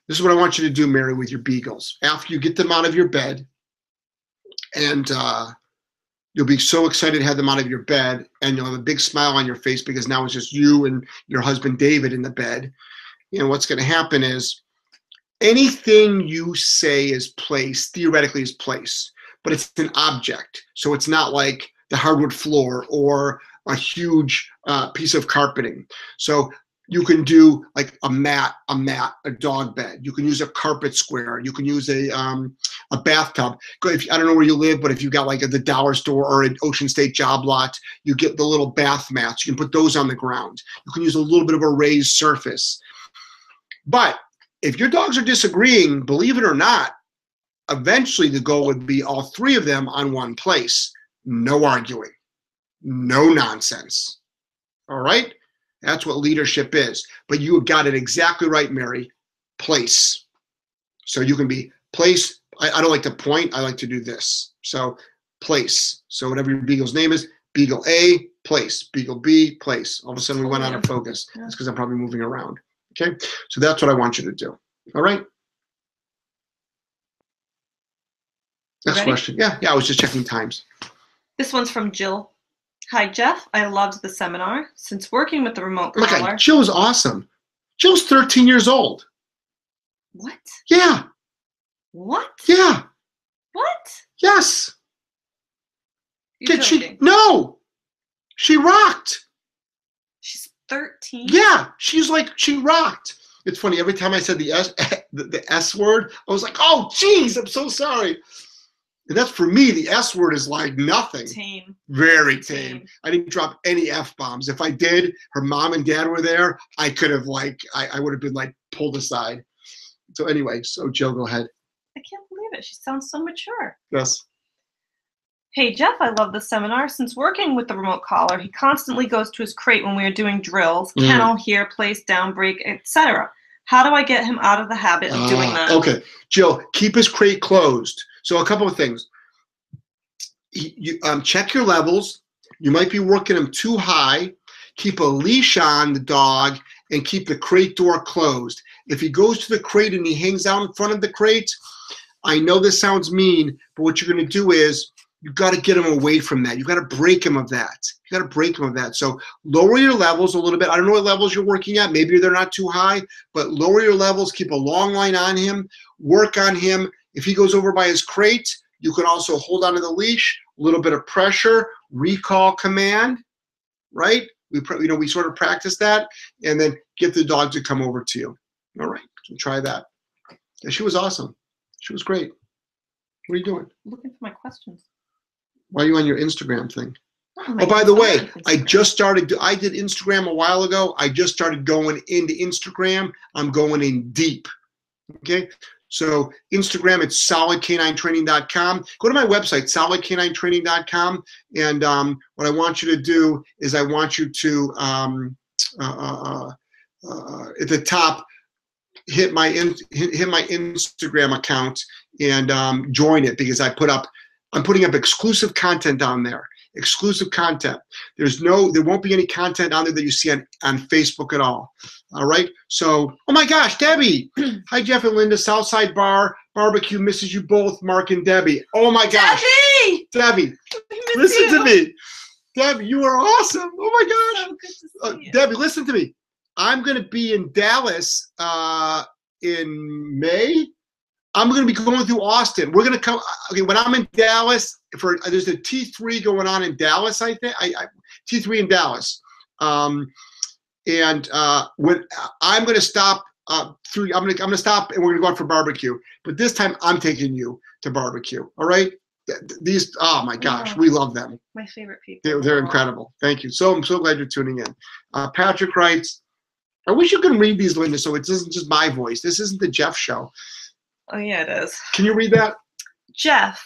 This is what I want you to do, Mary, with your beagles. After you get them out of your bed, and uh, you'll be so excited to have them out of your bed, and you'll have a big smile on your face because now it's just you and your husband David in the bed. And what's going to happen is anything you say is place, theoretically, is place, but it's an object. So it's not like the hardwood floor or a huge uh, piece of carpeting. So you can do like a mat, a mat, a dog bed. You can use a carpet square. You can use a um, a bathtub. If, I don't know where you live, but if you got like at the dollar store or an Ocean State job lot, you get the little bath mats. You can put those on the ground. You can use a little bit of a raised surface. But if your dogs are disagreeing, believe it or not, eventually the goal would be all three of them on one place. No arguing. no nonsense. All right? That's what leadership is. But you got it exactly right, Mary. Place. So you can be place. I, I don't like to point, I like to do this. So place. So whatever your beagle's name is, beagle A, place. Beagle B, place. All of a sudden we went out of focus. That's because I'm probably moving around. Okay? So that's what I want you to do. All right? Next question. Yeah, yeah, I was just checking times. This one's from Jill. Hi, Jeff. I loved the seminar. Since working with the remote Look at Jill's awesome. Jill's 13 years old. What? Yeah, What? yeah, What? yes. You're Did she? No, she rocked. She's 13. Yeah, she's like she rocked. It's funny every time I said the S the, the S word, I was like, oh geez, I'm so sorry. And that's for me. The S word is like nothing. Tame. Very tame. Tame. I didn't drop any f bombs. If I did, her mom and dad were there. I could have like I, I would have been like pulled aside. So anyway, so Jill, go ahead. I can't believe it. She sounds so mature. Yes. Hey, Jeff, I love the seminar. Since working with the remote collar, he constantly goes to his crate when we are doing drills, Mm. kennel, here, place, down, break, etc. How do I get him out of the habit of doing Ah, that? Okay, Jill, keep his crate closed. So a couple of things. You, you, um, check your levels. You might be working them too high. Keep a leash on the dog and keep the crate door closed. If he goes to the crate and he hangs out in front of the crate, I know this sounds mean, but what you're going to do is you've got to get him away from that. You've got to break him of that. You got to break him of that. So lower your levels a little bit. I don't know what levels you're working at. Maybe they're not too high, but lower your levels. Keep a long line on him. Work on him. If he goes over by his crate, you can also hold onto the leash. A little bit of pressure, recall command, right? We you know we sort of practice that, and then get the dog to come over to you. All right, so try that. She was awesome. She was great. What are you doing? Looking for my questions. Why are you on your Instagram thing? Oh, Oh, by the way, I just started. I did Instagram a while ago. I just started going into Instagram. I'm going in deep. Okay. So Instagram, it's solidk9training.com. Go to my website, solidk9training.com. And um, what I want you to do is I want you to, um, uh, uh, uh, at the top, hit my in, hit, hit my Instagram account and um, join it because I put up, I'm putting up exclusive content on there. Exclusive content. There's no, there won't be any content on there that you see on, on Facebook at all. All right. So, oh my gosh, Debbie. Hi, Jeff and Linda. Southside Bar Barbecue misses you both, Mark and Debbie. Oh my gosh, Debbie! Debbie, listen you. to me. Debbie, you are awesome. Oh my gosh. So good to see Uh. Debbie, listen to me. I'm going to be in Dallas uh, in May. I'm going to be going through Austin. We're going to come. Okay, when I'm in Dallas, for there's a T3 going on in Dallas. I think I, I T3 in Dallas, um, and uh, when I'm going to stop uh, through, I'm going to I'm going to stop and we're going to go out for barbecue. But this time, I'm taking you to barbecue. All right. Th- th- These, oh my gosh, we love them. My favorite people. They're, they're incredible. Thank you. So I'm so glad you're tuning in. Uh, Patrick writes, I wish you could read these, Linda, so it isn't just my voice. This isn't the Jeff show. Oh yeah, it is. Can you read that? Jeff,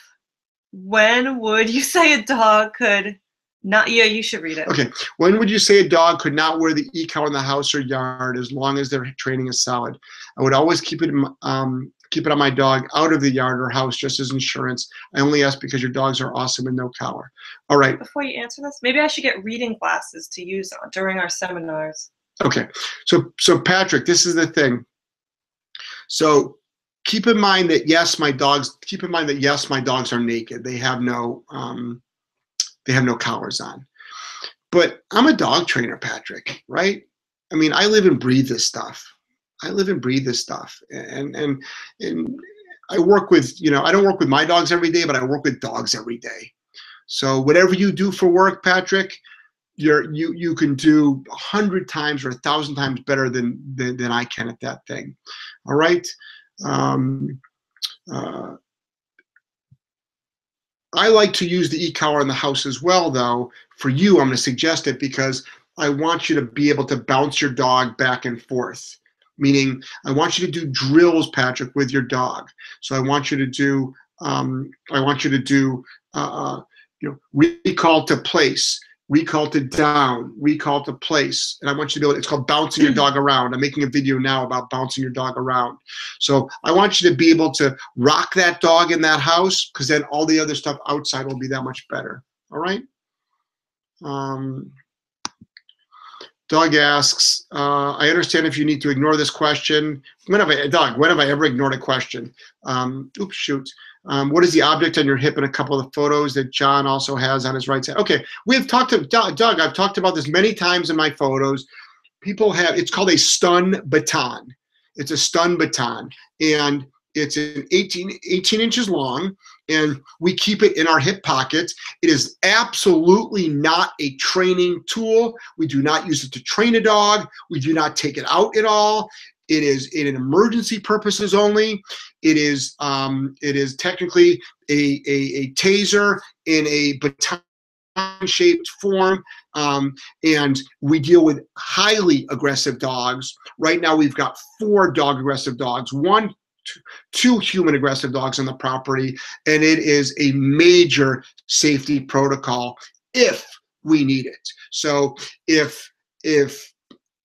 when would you say a dog could not? Yeah, you should read it. Okay. When would you say a dog could not wear the e-collar in the house or yard as long as their training is solid? I would always keep it in, um, keep it on my dog out of the yard or house just as insurance. I only ask because your dogs are awesome and no collar. All right. Before you answer this, maybe I should get reading glasses to use on, during our seminars. Okay. So so Patrick, this is the thing. So keep in mind that yes, my dogs. Keep in mind that yes, my dogs are naked. They have no um, they have no collars on. But I'm a dog trainer, Patrick. Right? I mean, I live and breathe this stuff. I live and breathe this stuff, and and and I work with you know I don't work with my dogs every day, but I work with dogs every day. So whatever you do for work, Patrick, you're you you can do a hundred times or a thousand times better than, than than I can at that thing. All right. Um, uh, I like to use the e-collar in the house as well, though. For you, I'm going to suggest it because I want you to be able to bounce your dog back and forth. Meaning, I want you to do drills, Patrick, with your dog. So I want you to do, um, I want you to do, uh, uh, you know, recall to place recall to down, recall to place. And I want you to be able, it's called bouncing your dog around. I'm making a video now about bouncing your dog around. So I want you to be able to rock that dog in that house because then all the other stuff outside will be that much better. All right. Um, Doug asks, uh, I understand if you need to ignore this question. When have I, Doug, when have I ever ignored a question? Um, oops, shoot. Um, what is the object on your hip in a couple of the photos that John also has on his right side? Okay, we've talked to Doug, I've talked about this many times in my photos. People have, it's called a stun baton. It's a stun baton. And it's an 18, 18 inches long and we keep it in our hip pocket. It is absolutely not a training tool. We do not use it to train a dog. We do not take it out at all. It is in emergency purposes only. It is um, it is technically a, a, a taser in a baton shaped form um, and we deal with highly aggressive dogs right now we've got four dog aggressive dogs one two human aggressive dogs on the property, and it is a major safety protocol if we need it. So if if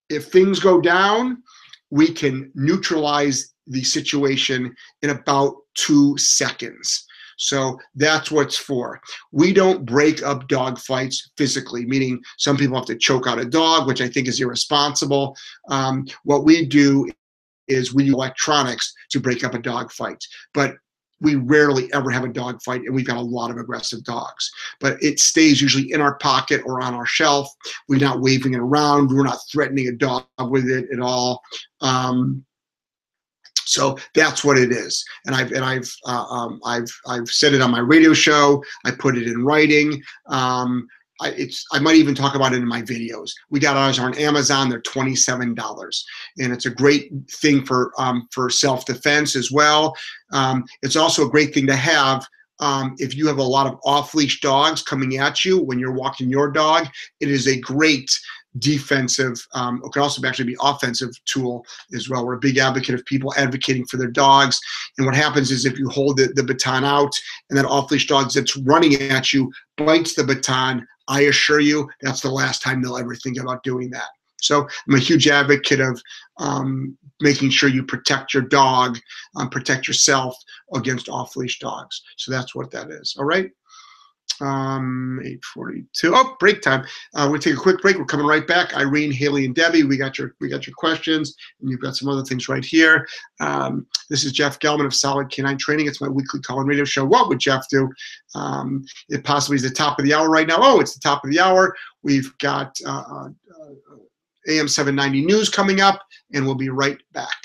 if things go down, we can neutralize the situation in about two seconds. So that's what's for. We don't break up dog fights physically, meaning some people have to choke out a dog, which I think is irresponsible. Um, what we do is we use electronics to break up a dog fight. But we rarely ever have a dog fight and we've got a lot of aggressive dogs. But it stays usually in our pocket or on our shelf. We're not waving it around. We're not threatening a dog with it at all. Um, so that's what it is. And i've and i've uh, um, i've i've said it on my radio show. I put it in writing. Um, I, it's I might even talk about it in my videos. We got ours on Amazon. They're twenty seven dollars, and it's a great thing for um, for self defense as well. Um, it's also a great thing to have um, if you have a lot of off leash dogs coming at you when you're walking your dog. It is a great defensive, um, it can also actually be offensive tool as well. We're a big advocate of people advocating for their dogs. And what happens is if you hold the, the baton out and that off leash dog that's running at you bites the baton, I assure you that's the last time they'll ever think about doing that. So I'm a huge advocate of um, making sure you protect your dog, um, protect yourself against off leash dogs. So that's what that is. All right um 842 oh break time. Uh, we'll take a quick break. We're coming right back. Irene haley and debbie we got your we got your questions and you've got some other things right here. Um, this is jeff gellman of solid canine training. It's my weekly call and radio show. What would jeff do? Um, it possibly is the top of the hour right now. Oh it's the top of the hour. We've got uh, uh, am 790 news coming up and we'll be right back.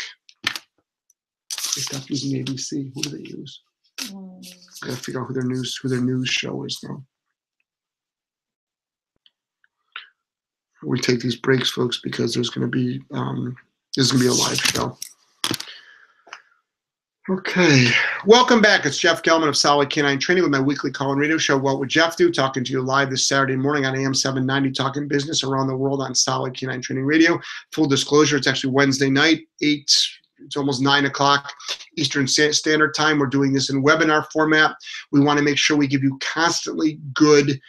They stopped using abc who do they use mm. Gotta figure out who their news who their news show is now. We take these breaks, folks, because there's gonna be um, there's gonna be a live show. Okay, welcome back. It's Jeff Gellman of Solid Canine Training with my weekly call and radio show. What would Jeff do? Talking to you live this Saturday morning on AM 790, talking business around the world on Solid Canine Training Radio. Full disclosure, it's actually Wednesday night, 8 it's almost nine o'clock Eastern Standard Time. We're doing this in webinar format. We want to make sure we give you constantly good,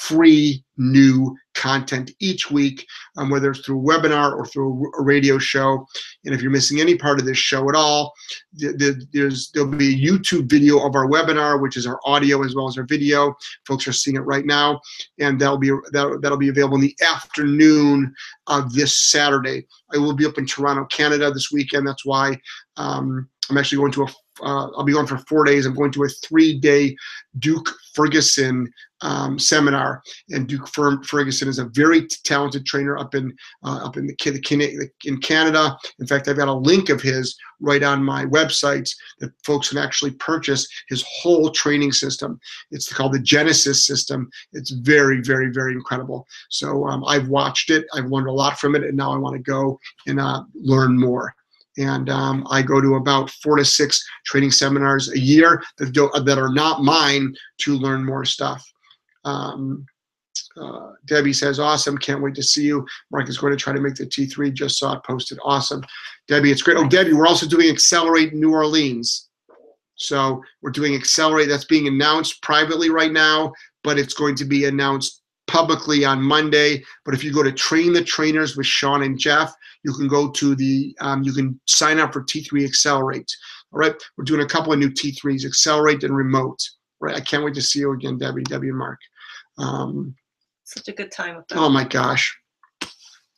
free, new content each week, um, whether it's through webinar or through a radio show. And if you're missing any part of this show at all, there's there'll be a YouTube video of our webinar, which is our audio as well as our video. Folks are seeing it right now, and that'll be that'll, that'll be available in the afternoon of this Saturday. I will be up in Toronto, Canada this weekend. That's why um, I'm actually going to a uh, I'll be going for four days. I'm going to a three-day Duke Ferguson um, seminar, and Duke Ferguson is a very talented trainer up in uh, up in the in Canada. In fact, I've got a link of his right on my website that folks can actually purchase his whole training system. It's called the Genesis system. It's very, very, very incredible. So um, I've watched it. I've learned a lot from it, and now I want to go and uh, learn more and um, I go to about four to six training seminars a year that, do, that are not mine to learn more stuff. Um, uh, Debbie says, awesome. Can't wait to see you. Mark is going to try to make the T3. Just saw it posted. Awesome. Debbie, it's great. Oh, Debbie, we're also doing Accelerate New Orleans. So we're doing Accelerate. That's being announced privately right now, but it's going to be announced publicly on Monday. But if you go to Train the Trainers with Sean and Jeff, you can go to the, um, you can sign up for T3 Accelerate. All right, we're doing a couple of new T3s, Accelerate and Remote. Right, I can't wait to see you again, Debbie, Debbie and Mark. Um, Such a good time with them. oh my gosh, it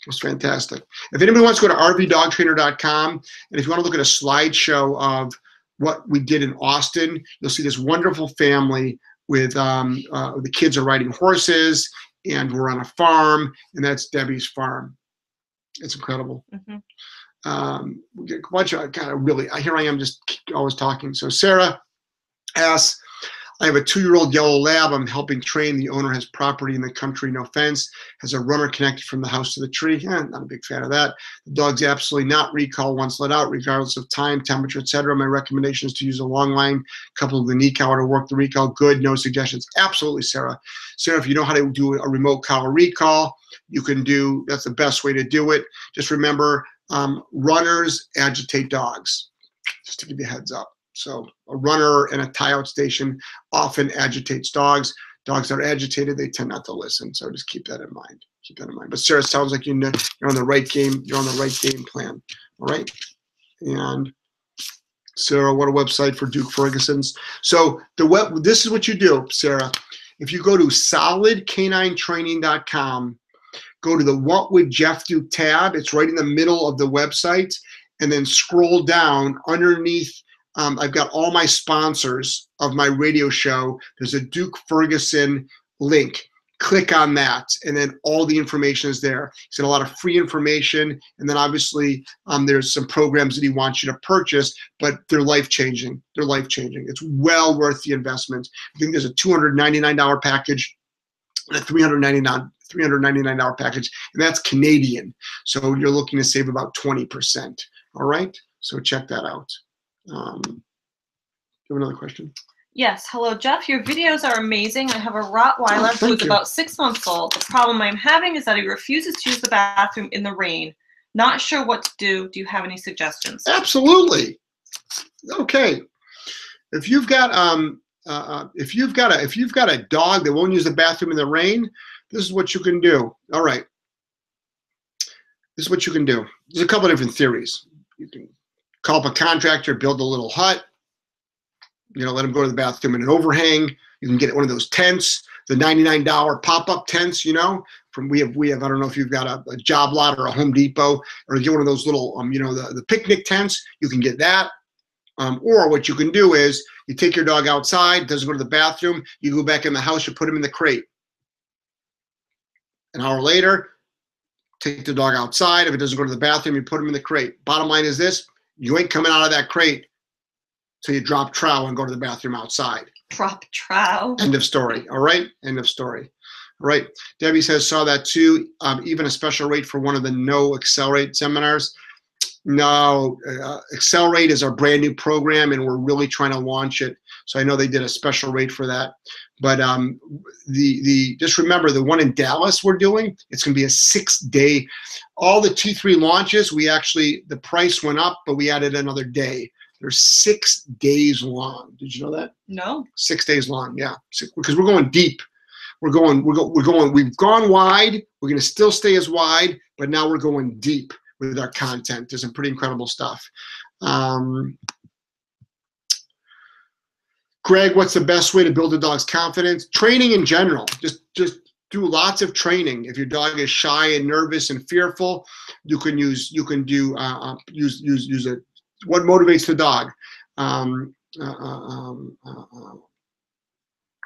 was fantastic. If anybody wants to go to rvdogtrainer.com, and if you want to look at a slideshow of what we did in Austin, you'll see this wonderful family with um, uh, the kids are riding horses, and we're on a farm, and that's Debbie's farm. It's incredible. Mhm. Um, we get a bunch of kind of really. Here I am, just always talking. So Sarah asks, I have a two-year-old yellow lab. I'm helping train. The owner has property in the country, no fence. Has a runner connected from the house to the tree. Eh, not a big fan of that. The dog's absolutely not recall once let out, regardless of time, temperature, etc. My recommendation is to use a long line coupled with the e-collar to work the recall. Good. No suggestions. Absolutely, Sarah. Sarah, if you know how to do a remote collar recall, you can do. That's the best way to do it. Just remember, um, runners agitate dogs. Just to give you a heads up. So a runner in a tie-out station often agitates dogs. Dogs are agitated, they tend not to listen. So just keep that in mind. Keep that in mind. But Sarah, sounds like you know you're on the right game. You're on the right game plan. All right. And Sarah, what a website for Duke Ferguson's. So the web. This is what you do, Sarah. If you go to solidcaninetraining.com, go to the What Would Jeff Do tab. It's right in the middle of the website, and then scroll down underneath um, I've got all my sponsors of my radio show. There's a Duke Ferguson link. Click on that, and then all the information is there. He's got a lot of free information, and then obviously um, there's some programs that he wants you to purchase, but they're life changing. They're life changing. It's well worth the investment. I think there's a $299 package and a 399 $399 package, and that's Canadian. So you're looking to save about 20%. All right, so check that out. Um, do you have another question? Yes. Hello, Jeff. Your videos are amazing. I have a Rottweiler Oh, who thank is you. about six months old. The problem I'm having is that he refuses to use the bathroom in the rain. Not sure what to do. Do you have any suggestions? Absolutely. Okay. If you've got um, uh, uh, if you've got a if you've got a dog that won't use the bathroom in the rain, this is what you can do. All right. This is what you can do. There's a couple of different theories. You can call up a contractor, build a little hut. You know, let them go to the bathroom in an overhang. You can get one of those tents, the $99 pop-up tents. You know, from we have we have I don't know if you've got a, a job lot or a Home Depot or get one of those little um you know the, the picnic tents. You can get that. Um, or what you can do is you take your dog outside, doesn't go to the bathroom, you go back in the house, you put him in the crate. An hour later, take the dog outside. If it doesn't go to the bathroom, you put him in the crate. Bottom line is this you ain't coming out of that crate till you drop trowel and go to the bathroom outside. Drop trow. End of story. All right. End of story. All right. Debbie says saw that too. Um, even a special rate for one of the no accelerate seminars. No, uh, accelerate is our brand new program, and we're really trying to launch it. So I know they did a special rate for that. But um, the the just remember the one in Dallas we're doing. It's going to be a six day. All the T3 launches, we actually the price went up, but we added another day. They're six days long. Did you know that? No. six days long. Yeah, because we're going deep. We're going. We're, go, we're going. We've gone wide. We're going to still stay as wide, but now we're going deep with our content. There's some pretty incredible stuff. Um, Greg, what's the best way to build a dog's confidence? Training in general. Just just do lots of training. If your dog is shy and nervous and fearful, you can use you can do uh, uh, use use use a what motivates the dog. Um, uh, uh, um, uh, uh,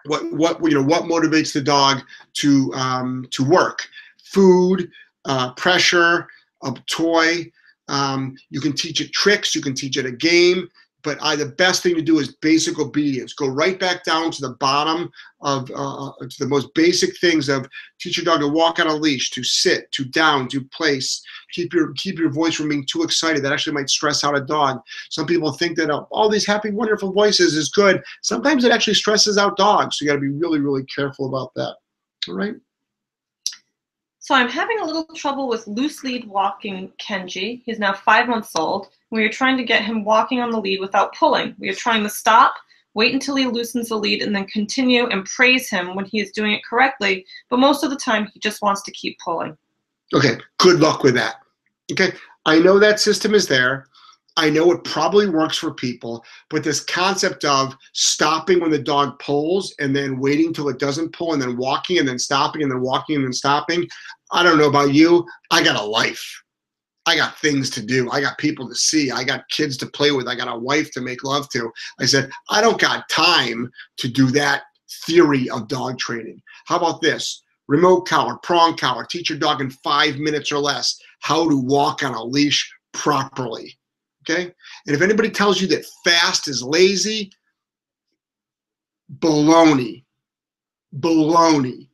what what you know what motivates the dog to um, to work food uh, pressure a toy. Um, you can teach it tricks you can teach it a game but I, the best thing to do is basic obedience. Go right back down to the bottom of uh, to the most basic things of teach your dog to walk on a leash to sit to down to place. Keep your keep your voice from being too excited. That actually might stress out a dog. Some people think that oh, all these happy wonderful voices is good. Sometimes it actually stresses out dogs. So you got to be really really careful about that. All right So I'm having a little trouble with loose lead walking Kenji. He's now five months old. We are trying to get him walking on the lead without pulling. We are trying to stop, Wait until he loosens the lead and then continue and praise him when he is doing it correctly. But most of the time, he just wants to keep pulling. Okay, good luck with that. Okay, I know that system is there. I know it probably works for people, but this concept of stopping when the dog pulls and then waiting till it doesn't pull and then walking and then stopping and then walking and then stopping, I don't know about you. I got a life. I got things to do. I got people to see. I got kids to play with. I got a wife to make love to. I said, I don't got time to do that theory of dog training. How about this? Remote collar, prong collar, teach your dog in five minutes or less how to walk on a leash properly. Okay? And if anybody tells you that fast is lazy, baloney. Baloney.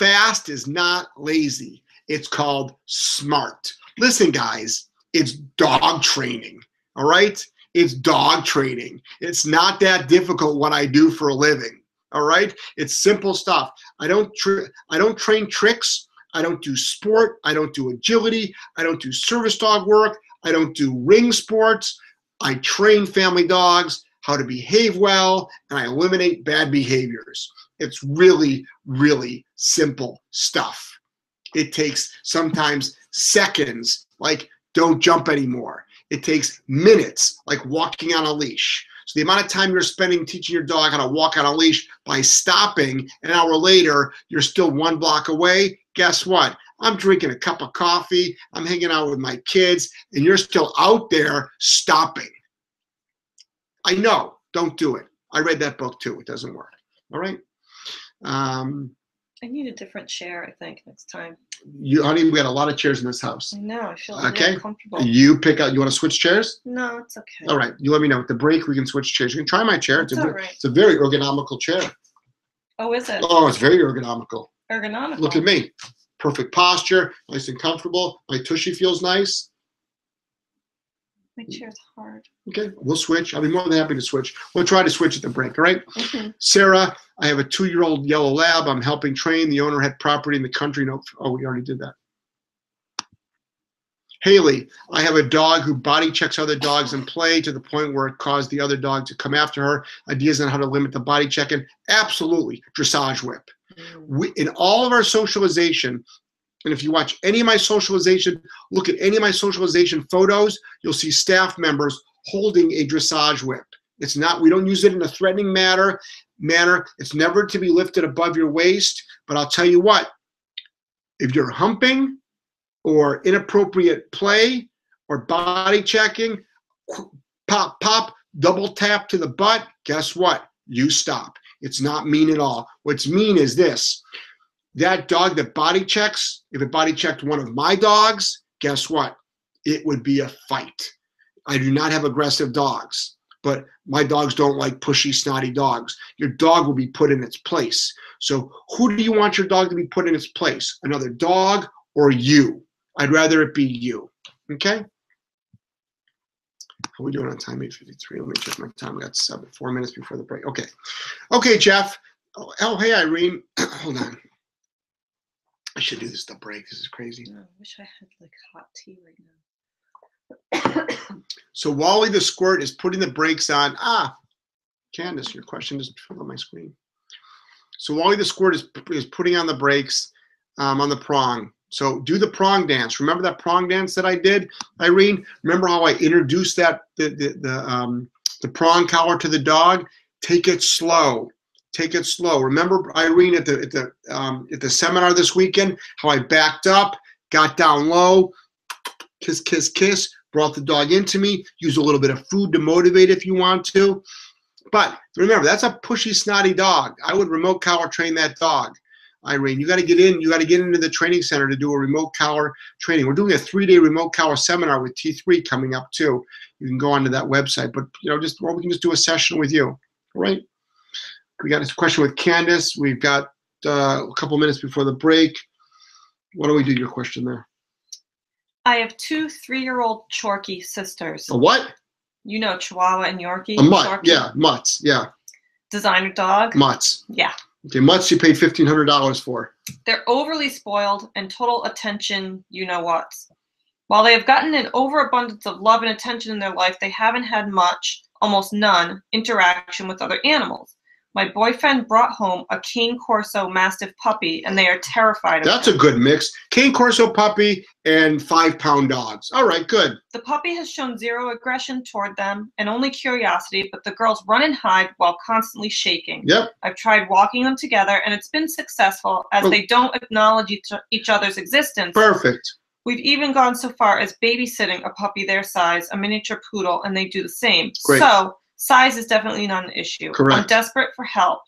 Fast is not lazy. It's called smart. Listen, guys, it's dog training. All right? It's dog training. It's not that difficult what I do for a living. All right? It's simple stuff. I don't tra- I don't train tricks. I don't do sport. I don't do agility. I don't do service dog work. I don't do ring sports. I train family dogs how to behave well and I eliminate bad behaviors. It's really, really simple stuff. It takes sometimes seconds, like don't jump anymore. It takes minutes, like walking on a leash. So the amount of time you're spending teaching your dog how to walk on a leash by stopping an hour later, you're still one block away. Guess what? I'm drinking a cup of coffee, I'm hanging out with my kids, and you're still out there stopping. I know, don't do it. I read that book too. It doesn't work. All right. Um, I need a different chair, I think, next time. you, honey, we got a lot of chairs in this house. I know, I feel Okay. uncomfortable. You pick out. You want to switch chairs? No, it's okay. All right. You let me know. At the break, we can switch chairs. You can try my chair. It's, It's a, all right. it's a very ergonomical chair. Oh, is it? Oh, it's very ergonomical. Ergonomical. Look at me. Perfect posture, nice and comfortable. My tushy feels nice. My chair's hard. Okay, we'll switch. I'll be more than happy to switch. We'll try to switch at the break, all right? Sarah, I have a two year old yellow lab. I'm helping train. The owner had property in the country. No, oh, we already did that. Haley, I have a dog who body checks other dogs in play to the point where it caused the other dog to come after her. Ideas on how to limit the body checking? Absolutely. Dressage whip. Mm. we, in all of our socialization, and if you watch any of my socialization, look at any of my socialization photos, you'll see staff members holding a dressage whip. It's not, we don't use it in a threatening manner, manner. It's never to be lifted above your waist. But I'll tell you what, if you're humping or inappropriate play or body checking, pop, pop, double tap to the butt, guess what? You stop. It's not mean at all. What's mean is this that dog that body checks, if it body checked one of my dogs, guess what? It would be a fight. I do not have aggressive dogs, but my dogs don't like pushy, snotty dogs. Your dog will be put in its place. So, who do you want your dog to be put in its place? Another dog or you? I'd rather it be you. Okay? How are we doing on time? 853. Let me check my time. We got seven, four minutes before the break. Okay. Okay, Jeff. Oh, oh hey, Irene. Hold on. I should do this the break. This is crazy. I wish I had like hot tea right now. So Wally the Squirt is putting the brakes on. Ah, Candace, your question doesn't fill on my screen. So Wally the Squirt is, is putting on the brakes um, on the prong. So do the prong dance. Remember that prong dance that I did, Irene? Remember how I introduced that the the the, um, the prong collar to the dog? Take it slow. Take it slow. Remember, Irene, at the at the um, at the seminar this weekend, how I backed up, got down low, kiss, kiss, kiss, brought the dog into me, use a little bit of food to motivate if you want to. But remember, that's a pushy, snotty dog. I would remote collar train that dog. Irene, you got to get in. You got to get into the training center to do a remote collar training. We're doing a three-day remote collar seminar with T3 coming up too. You can go onto that website, but you know, just or we can just do a session with you. All right? We got a question with Candace. We've got uh, a couple minutes before the break. Why don't we do your question there? I have two three-year-old Chorky sisters. A what? You know Chihuahua and Yorkie. A mutt. Chorky? Yeah, mutts. Yeah, Designer dog. mutts. Yeah. Okay, mutts you paid fifteen hundred dollars for. They're overly spoiled and total attention, you know what. While they have gotten an overabundance of love and attention in their life, they haven't had much almost none, interaction with other animals. My boyfriend brought home a Cane Corso Mastiff puppy, and they are terrified of That's him. a good mix. Cane Corso puppy and five pound dogs. All right, good. The puppy has shown zero aggression toward them and only curiosity, but the girls run and hide while constantly shaking. Yep. I've tried walking them together, and it's been successful as Oh. they don't acknowledge each, each other's existence. Perfect. We've even gone so far as babysitting a puppy their size, a miniature poodle, and they do the same. Great. So, size is definitely not an issue. Correct. I'm desperate for help.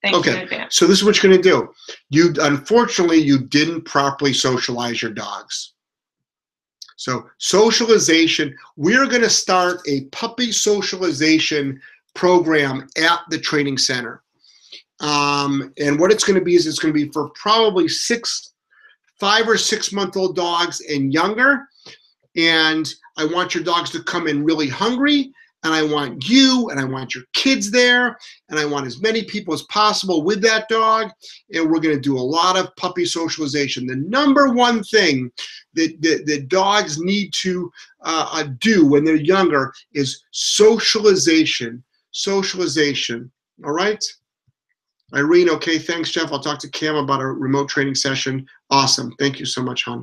Thank you in Okay. advance. So this is what you're going to do. You unfortunately you didn't properly socialize your dogs. So socialization, we're going to start a puppy socialization program at the training center. Um, and what it's going to be is it's going to be for probably six, five or six month old dogs and younger. And I want your dogs to come in really hungry. And I want you and I want your kids there. And I want as many people as possible with that dog. And we're going to do a lot of puppy socialization. The number one thing that, that, that dogs need to uh, uh, do when they're younger is socialization. Socialization. All right? Irene, okay, thanks, Jeff. I'll talk to Cam about a remote training session. Awesome. Thank you so much, hon.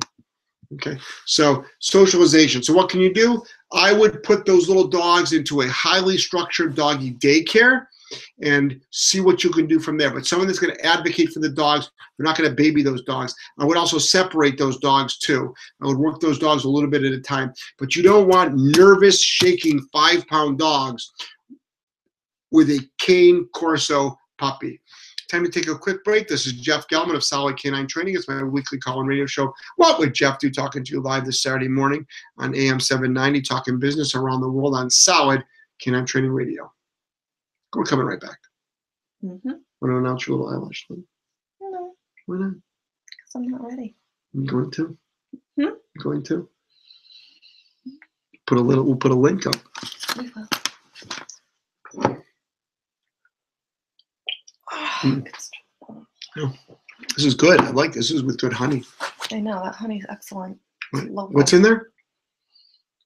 Okay, so socialization. So, what can you do? I would put those little dogs into a highly structured doggy daycare and see what you can do from there. But someone that's going to advocate for the dogs, they're not going to baby those dogs. I would also separate those dogs too. I would work those dogs a little bit at a time. But you don't want nervous, shaking five pound dogs with a cane corso puppy. Time to take a quick break. This is Jeff Gellman of Solid Canine Training. It's my weekly call and radio show. What would Jeff do? Talking to you live this Saturday morning on AM 790, talking business around the world on Solid Canine Training Radio. We're coming right back. Mm-hmm. Want to announce your little eyelash thing? No, Why not? because I'm not ready. I'm going to. Hmm? I'm going to. Put a little. We'll put a link up. We will. Mm. It's- This is good. I like this. This is with good honey. I know that honey's excellent. What- Local. What's in there?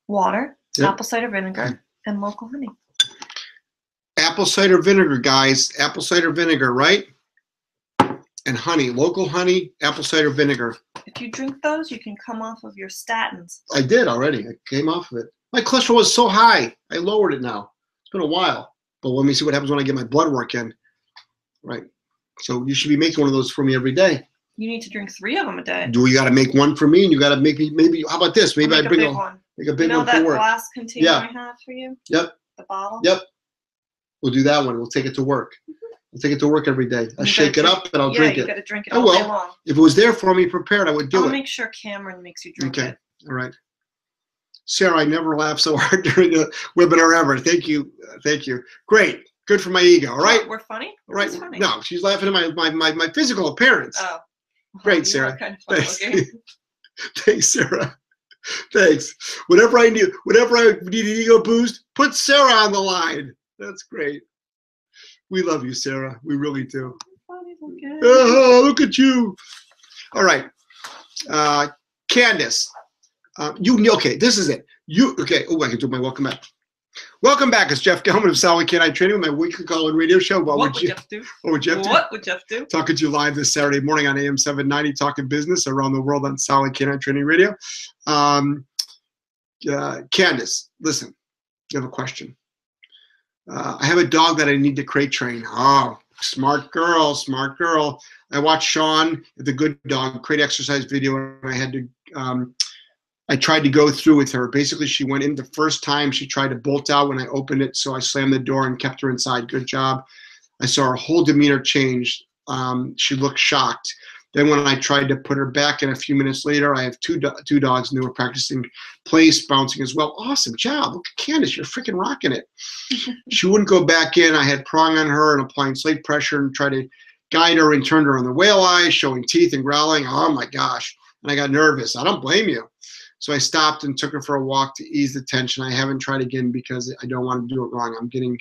Water, Yep. apple cider vinegar, and local honey. apple cider vinegar, guys. Apple cider vinegar, right? And honey, local honey, apple cider vinegar. If you drink those, you can come off of your statins. I did already. I came off of it. My cholesterol was so high. I lowered it now. It's been a while. But let me see what happens when I get my blood work in. Right. So you should be making one of those for me every day. You need to drink three of them a day. Do you got to make one for me? And you got to make me maybe. How about this? Maybe I'll I bring a a, big one. make a You big know one that for work. glass container Yeah. I have for you? Yep. The bottle? Yep. We'll do that one. We'll take it to work. We'll take it to work every day. I'll You shake it up and I'll yeah, drink you it. got to drink it I all day long. If it was there for me prepared, I would do it. I'll make sure Cameron makes you drink Okay. it. All right. Sarah, I never laughed so hard during a webinar ever. Thank you. Thank you. Great. Good for my ego. All right. We're funny? All right. Funny? No, she's laughing at my, my, my, my physical appearance. Oh. Great, Sarah. Kind of Thanks. Thanks, Sarah. Thanks. Whenever I need, whenever I need an ego boost, put Sarah on the line. That's great. We love you, Sarah. We really do. funny looking. Oh, look at you. All right. Uh, Candace, uh, you okay? This is it. You okay? Oh, I can do my welcome back. Welcome back. It's Jeff Gellman of Solid Canine Training with my weekly call and radio show. What, what would? Jeff do? What would Jeff do? What would Jeff do? Talking to you live this Saturday morning on AM 790, talking business around the world on Solid Canine Training Radio. Um, uh, Candace, listen, you have a question. Uh, I have a dog that I need to crate train. Oh, smart girl, smart girl. I watched Sean, the good dog, crate exercise video, and I had to. Um, I tried to go through with her. Basically, she went in the first time. She tried to bolt out when I opened it, so I slammed the door and kept her inside. Good job. I saw her whole demeanor change. Um, she looked shocked. Then when I tried to put her back in a few minutes later, I have two do- two dogs and they were practicing place bouncing as well. Awesome job. Look at Candace, you're freaking rocking it. she wouldn't go back in. I had prong on her and applying slate pressure and tried to guide her and turned her on the whale eyes, showing teeth and growling. Oh my gosh. And I got nervous. I don't blame you. So I stopped and took her for a walk to ease the tension. I haven't tried again because I don't want to do it wrong. I'm getting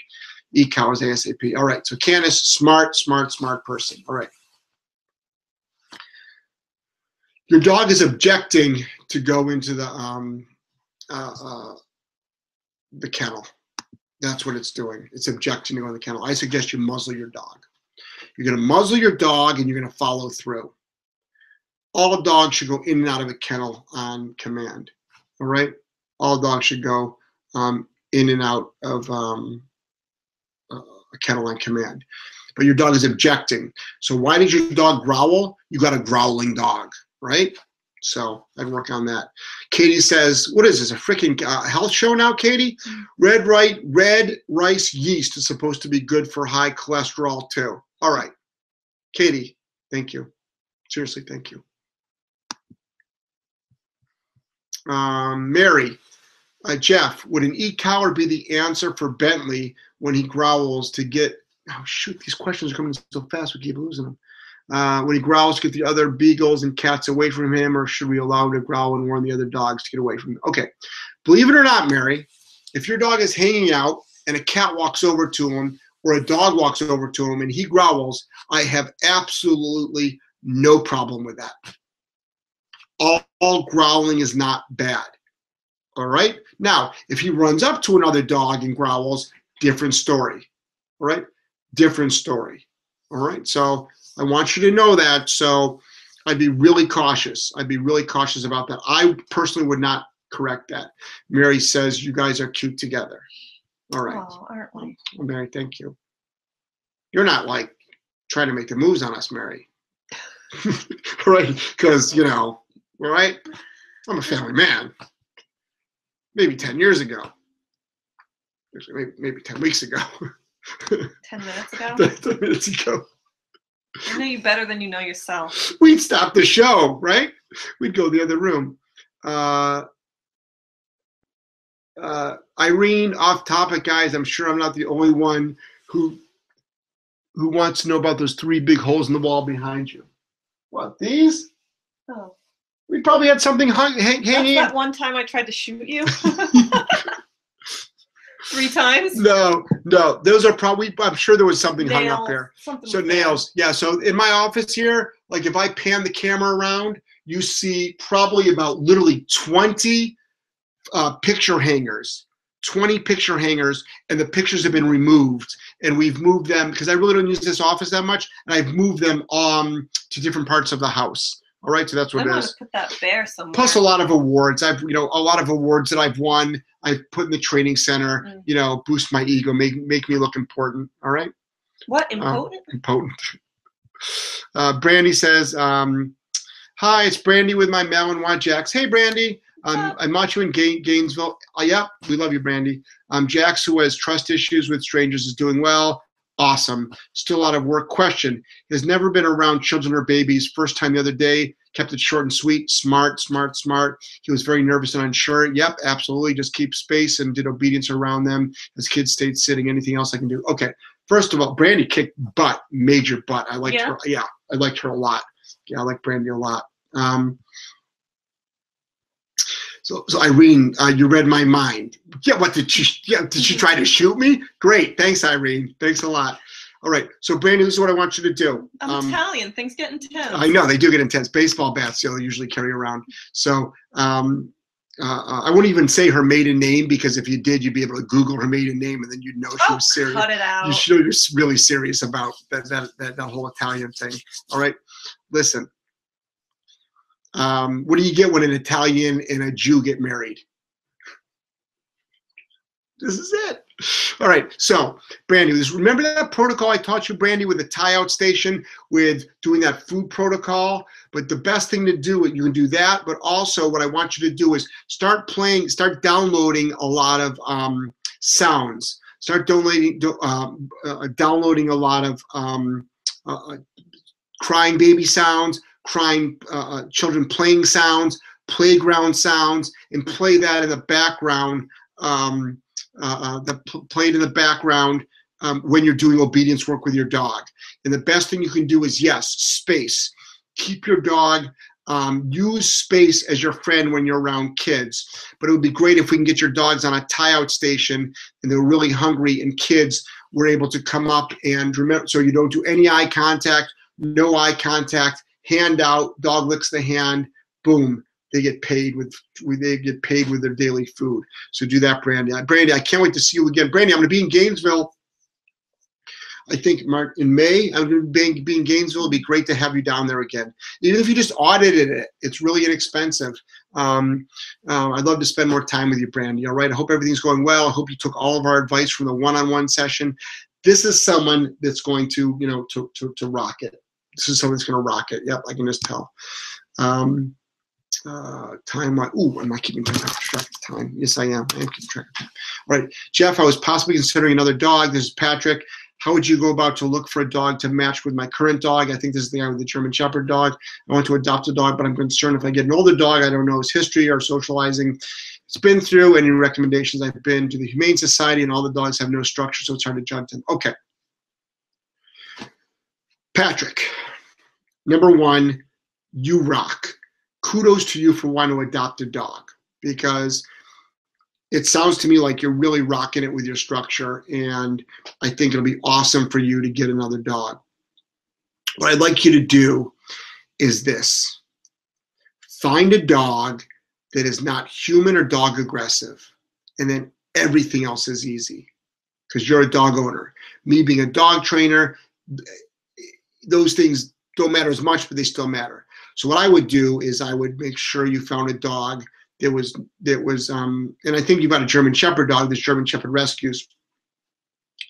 e-collars ASAP. All right. So Candace, smart, smart, smart person. All right. Your dog is objecting to go into the um, uh, uh, the kennel. That's what it's doing. It's objecting to go in the kennel. I suggest you muzzle your dog. You're going to muzzle your dog and you're going to follow through. All dogs should go in and out of a kennel on command. All right? All dogs should go um, in and out of um, a kennel on command. But your dog is objecting. So why did your dog growl? You got a growling dog, right? So I'd work on that. Katie says, "What is this? A freaking uh, health show now, Katie? Red right, red rice yeast is supposed to be good for high cholesterol too. All right, Katie, thank you. Seriously, thank you. Um, Mary, uh, Jeff, would an e-collar be the answer for Bentley when he growls to get? Oh shoot, these questions are coming so fast. We keep losing them uh, when he growls, get the other beagles and cats away from him, or should we allow him to growl and warn the other dogs to get away from him? Okay, believe it or not, Mary, if your dog is hanging out and a cat walks over to him or a dog walks over to him and he growls, I have absolutely no problem with that. All, all growling is not bad. All right. Now, if he runs up to another dog and growls, different story. All right. Different story. All right. So I want you to know that. So I'd be really cautious. I'd be really cautious about that. I personally would not correct that. Mary says you guys are cute together. All right. Oh, aren't we? Well, Mary, thank you. You're not like trying to make the moves on us, Mary. right? Because, you know, all right? I'm a family man. Maybe 10 years ago. Maybe, maybe 10 weeks ago. 10 minutes ago? 10 minutes ago. I know you better than you know yourself. We'd stop the show, right? We'd go the other room. Uh, uh, Irene, off topic, guys. I'm sure I'm not the only one who who wants to know about those three big holes in the wall behind you. What these? Oh. We probably had something hung, hang, That's hanging. that one time I tried to shoot you. Three times. No, no, those are probably. I'm sure there was something hung up Nails, there. Something So nails, yeah. So in my office here, like if I pan the camera around, you see probably about literally 20 uh, picture hangers, 20 picture hangers, and the pictures have been removed. And we've moved them because I really don't use this office that much, and I've moved them um to different parts of the house. All right, so that's what I it want is. put that bear somewhere. Plus a lot of awards. I've you know a lot of awards that I've won. I've put in the training center. Mm. You know, boost my ego, make make me look important. All right What impotent? potent. Uh, Brandy says, um, "Hi, it's Brandy with my Mel and Malinois Jax. Hey, Brandy, um? I met you in Ga- Gainesville. Oh, yeah, we love you, Brandy. Um, Jax, who has trust issues with strangers, is doing well. Awesome. Still out of work. Question: Has never been around children or babies. First time the other day. Kept it short and sweet. Smart, smart, smart. He was very nervous and unsure. Yep, absolutely. Just keep space and did obedience around them. His kids stayed sitting. Anything else I can do? Okay. First of all, Brandy kicked butt, major butt. I liked Yeah? her. Yeah, I liked her a lot. Yeah, I like Brandy a lot. Um, so, so Irene, uh, you read my mind. Yeah, what did she? Yeah, did she try to shoot me? Great, thanks, Irene. Thanks a lot. All right, so Brandy, this is what I want you to do. I'm Um, Italian. Things get intense. I know they do get intense. Baseball bats, they'll usually carry around. So um, uh, uh, I won't even say her maiden name because if you did, you'd be able to Google her maiden name and then you'd know she Oh, was serious. cut it out. You should know you're really serious about that that that, that whole Italian thing. All right, listen. Um, what do you get when an Italian and a Jew get married? This is it. All right. So, Brandy, remember that protocol I taught you, Brandy, with the tie-out station, with doing that food protocol. But the best thing to do, you can do that. But also, what I want you to do is start playing, start downloading a lot of um, sounds. Start downloading, do- um, uh, downloading a lot of um, uh, uh, crying baby sounds, crying uh, uh, children playing sounds, playground sounds, and play that in the background. Um, uh, uh, the pl- played in the background um, when you're doing obedience work with your dog. And the best thing you can do is yes, space. Keep your dog. Um, use space as your friend when you're around kids. But it would be great if we can get your dogs on a tie-out station and they're really hungry and kids were able to come up and remember. So you don't do any eye contact, no eye contact, hand out, dog licks the hand, boom, they get paid with they get paid with their daily food. So do that, Brandy. Brandy, I can't wait to see you again. Brandy, I'm going to be in Gainesville. I think Mark in May. I'm going to be, be in Gainesville. It'd be great to have you down there again. Even if you just audited it, it's really inexpensive. Um, uh, I'd love to spend more time with you, Brandy. All right. I hope everything's going well. I hope you took all of our advice from the one-on-one session. This is someone that's going to, you know, to to, to rock it. This is someone that's going to rock it. Yep, I can just tell. Um, uh, time. Ooh, I'm not keeping track of time. Yes, I am. I am keeping track of time. All right, Jeff. I was possibly considering another dog. This is Patrick. How would you go about to look for a dog to match with my current dog? I think this is the guy with the German Shepherd dog. I want to adopt a dog, but I'm concerned if I get an older dog, I don't know his history or socializing. It's been through any recommendations I've been to the Humane Society, and all the dogs have no structure, so it's hard to judge them. Okay. Patrick, number one, you rock. Kudos to you for wanting to adopt a dog because it sounds to me like you're really rocking it with your structure, and I think it'll be awesome for you to get another dog. What I'd like you to do is this find a dog that is not human or dog aggressive, and then everything else is easy because you're a dog owner. Me being a dog trainer, those things don't matter as much, but they still matter. So what I would do is I would make sure you found a dog that was that was um, and I think you've got a German Shepherd dog. This German Shepherd rescues.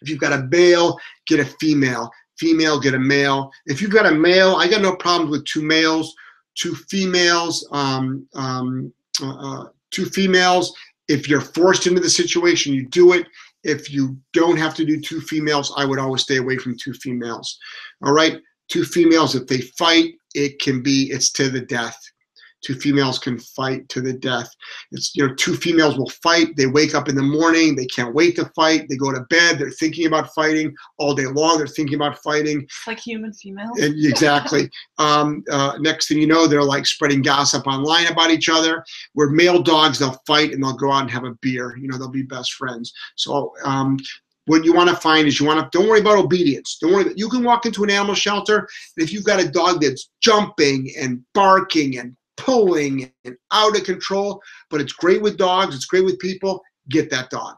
If you've got a male, get a female. Female, get a male. If you've got a male, I got no problems with two males, two females, um, um, uh, uh, two females. If you're forced into the situation, you do it. If you don't have to do two females, I would always stay away from two females. All right, two females. If they fight, it can be it's to the death two females can fight to the death. It's you know two females will fight. They wake up in the morning. They can't wait to fight. They go to bed. They're thinking about fighting all day long. They're thinking about fighting. It's like human females. And exactly. um, uh, next thing you know, they're like spreading gossip online about each other. Where male dogs, they'll fight and they'll go out and have a beer. You know, they'll be best friends. So um, what you want to find is you want to don't worry about obedience don't worry you can walk into an animal shelter and if you've got a dog that's jumping and barking and pulling and out of control, but it's great with dogs, it's great with people. Get that dog.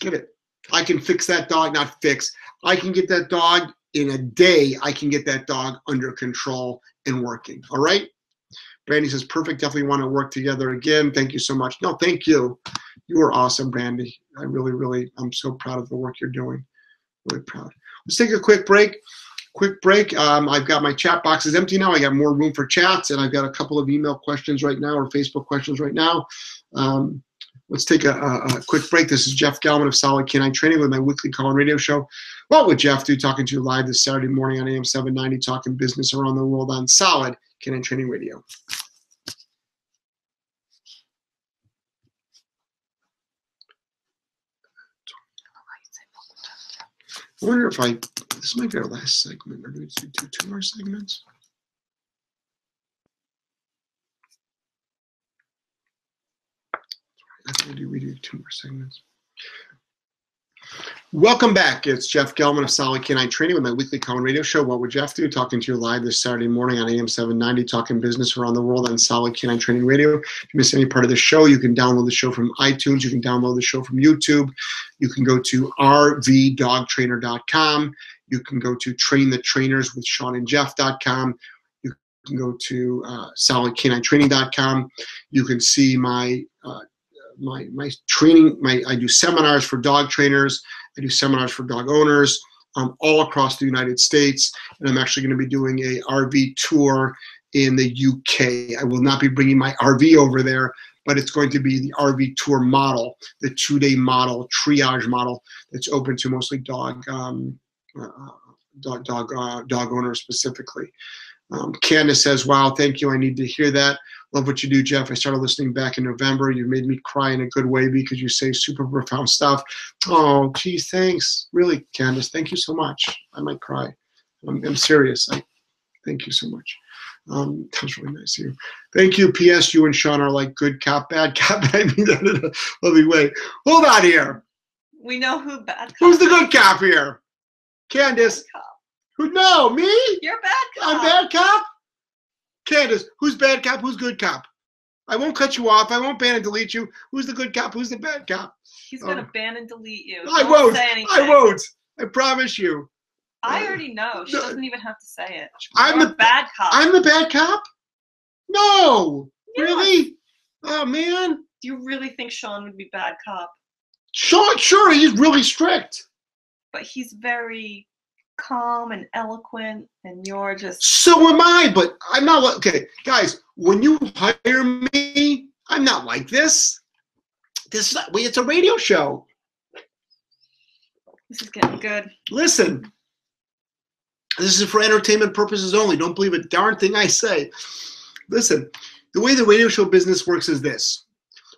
Get it. I can fix that dog, not fix. I can get that dog in a day. I can get that dog under control and working. All right. Brandy says, perfect. Definitely want to work together again. Thank you so much. No, thank you. You are awesome, Brandy. I really, really, I'm so proud of the work you're doing. Really proud. Let's take a quick break quick break. Um, I've got my chat box is empty now. I got more room for chats, and I've got a couple of email questions right now or Facebook questions right now. Um, let's take a, a, a, quick break. This is Jeff Gellman of Solid K9 Training with my weekly call and radio show. What would Jeff do? Talking to you live this Saturday morning on AM 790, talking business around the world on Solid K9 Training Radio. I wonder if I, this might be our last segment, or do we do two, more segments? I think do, we do two more segments. Welcome back. It's Jeff Gellman of Solid K9 Training with my weekly call radio show. What would Jeff do? Talking to you live this Saturday morning on AM 790, talking business around the world on Solid K9 Training Radio. If you miss any part of the show, you can download the show from iTunes. You can download the show from YouTube. You can go to rvdogtrainer.com. You can go to Train the Trainers with Sean and Jeff.com. You can go to uh, solidk9training.com. You can see my uh, my my training. My I do seminars for dog trainers. I do seminars for dog owners um, all across the United States, and I'm actually going to be doing a RV tour in the UK. I will not be bringing my RV over there, but it's going to be the RV tour model, the two-day model, triage model that's open to mostly dog um, uh, dog dog, uh, dog owners specifically. Um, Candace says, "Wow, thank you. I need to hear that." Love what you do, Jeff. I started listening back in November. You made me cry in a good way because you say super profound stuff. Oh, geez, thanks. Really, Candace, thank you so much. I might cry. I'm, I'm serious. I thank you so much. Um, that was really nice of you. Thank you. P.S. You and Sean are like good cop, bad cop. I mean that in a lovely way. Hold on here. We know who bad. Who's the good cop here? Candace. Who? No, me. You're bad cop. I'm bad cop. Candace, who's bad cop? Who's good cop? I won't cut you off. I won't ban and delete you. Who's the good cop? Who's the bad cop? He's gonna Oh. ban and delete you. I Don't won't. Say anything. I won't. I promise you. I already know. She No. doesn't even have to say it. I'm You're the bad cop. I'm the bad cop. No, Yeah. really? Oh man, Do you really think Sean would be bad cop? sure, sure. He's really strict. But he's very calm and eloquent, and you're just So am I, but I'm not like okay, guys. When you hire me, I'm not like this. This is not, it's a radio show. this is getting good. Listen, this is for entertainment purposes only. Don't believe a darn thing I say. Listen, the way the radio show business works is this.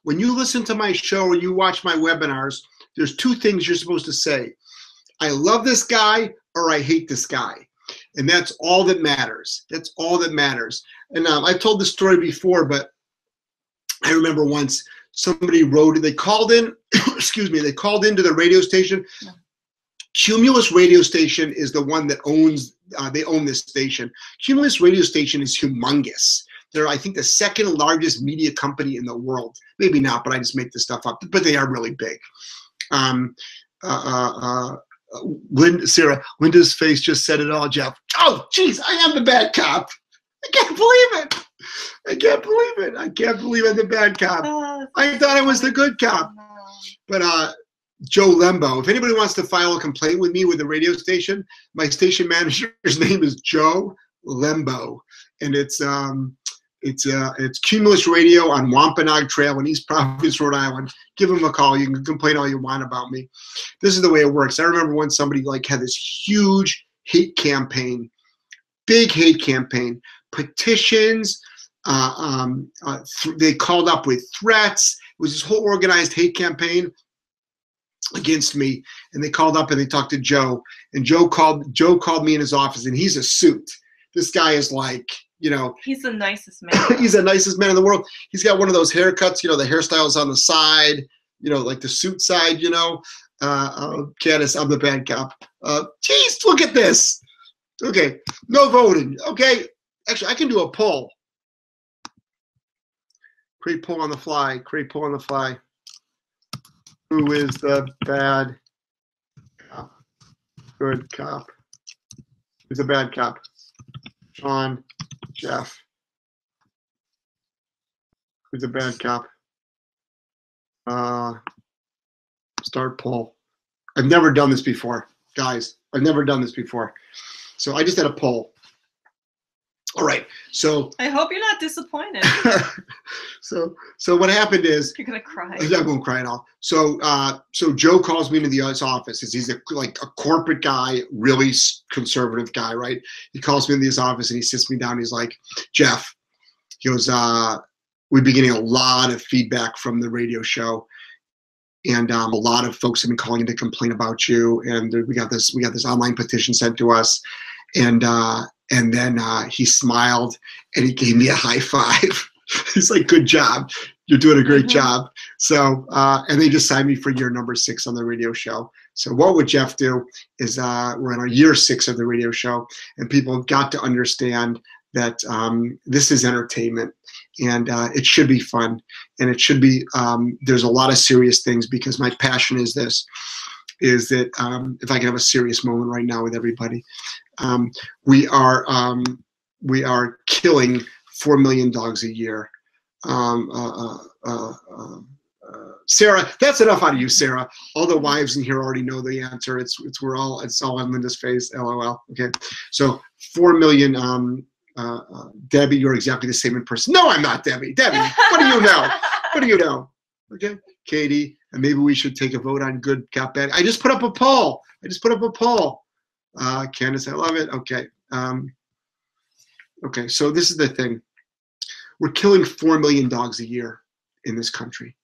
When you listen to my show or you watch my webinars, there's two things you're supposed to say. I love this guy or I hate this guy. And that's all that matters. That's all that matters. And um, I've told this story before, but I remember once somebody wrote, they called in, excuse me, they called into the radio station. Cumulus radio station is the one that owns, uh, they own this station. Cumulus radio station is humongous. They're, I think, the second largest media company in the world. Maybe not, but I just make this stuff up. But they are really big. Um, uh, uh, uh, Sarah, Linda's face just said it all, Jeff. Oh, geez, I am the bad cop. I can't believe it. I can't believe it. I can't believe I'm the bad cop. I thought I was the good cop. But uh, Joe Lembo, if anybody wants to file a complaint with me with the radio station, my station manager's name is Joe Lembo, and it's um, it's uh, it's Cumulus Radio on Wampanoag Trail in East Providence, Rhode Island. Give him a call. You can complain all you want about me. This is the way it works. I remember when somebody like had this huge hate campaign, big hate campaign, petitions. Uh, um, uh, th- they called up with threats. It was this whole organized hate campaign against me and they called up and they talked to Joe and Joe called Joe called me in his office and he's a suit. This guy is like, you know, He's the nicest man. he's the nicest man in the world. He's got one of those haircuts, you know, the hairstyles on the side, you know, like the suit side, you know. Uh, uh Candace, I'm the bad cop. Uh, geez, look at this. Okay, no voting. Okay, actually, I can do a poll. Create poll on the fly. Create poll on the fly. Who is the bad cop? Good cop. Who's the bad cop? Sean, Jeff. Who's a bad cop? Uh, start poll. I've never done this before, guys. I've never done this before. So I just had a poll. All right. So I hope you're not disappointed. so so what happened is You're gonna cry. I won't cry at all. So, uh, so Joe calls me into the office. He's a, like a corporate guy, really conservative guy, right? He calls me into his office and he sits me down. He's like, Jeff, he goes, uh, we've been getting a lot of feedback from the radio show, and um, a lot of folks have been calling in to complain about you. And we got this, we got this online petition sent to us, and uh, and then uh, he smiled and he gave me a high five. He's like, "Good job, you're doing a great Mhm. job." So, uh, and they just signed me for year number six on the radio show. So, what would Jeff do? Is uh, we're in our year six of the radio show, and people have got to understand that um, this is entertainment, and uh, it should be fun, and it should be. Um, there's a lot of serious things because my passion is this: is that um, if I can have a serious moment right now with everybody, um, we are um, we are killing four million dogs a year. Um, uh, uh, uh, uh, uh, Sarah, that's enough out of you, Sarah. All the wives in here already know the answer. It's it's we're all it's all on Linda's face. LOL. Okay, so four million. Um, uh, Debbie, you're exactly the same in person. No, I'm not Debbie. Debbie, what do you know? What do you know? Okay, Katie, and maybe we should take a vote on good cop bad. I just put up a poll. I just put up a poll. Uh, Candace, I love it. Okay. Um, okay, so this is the thing. We're killing four million dogs a year in this country.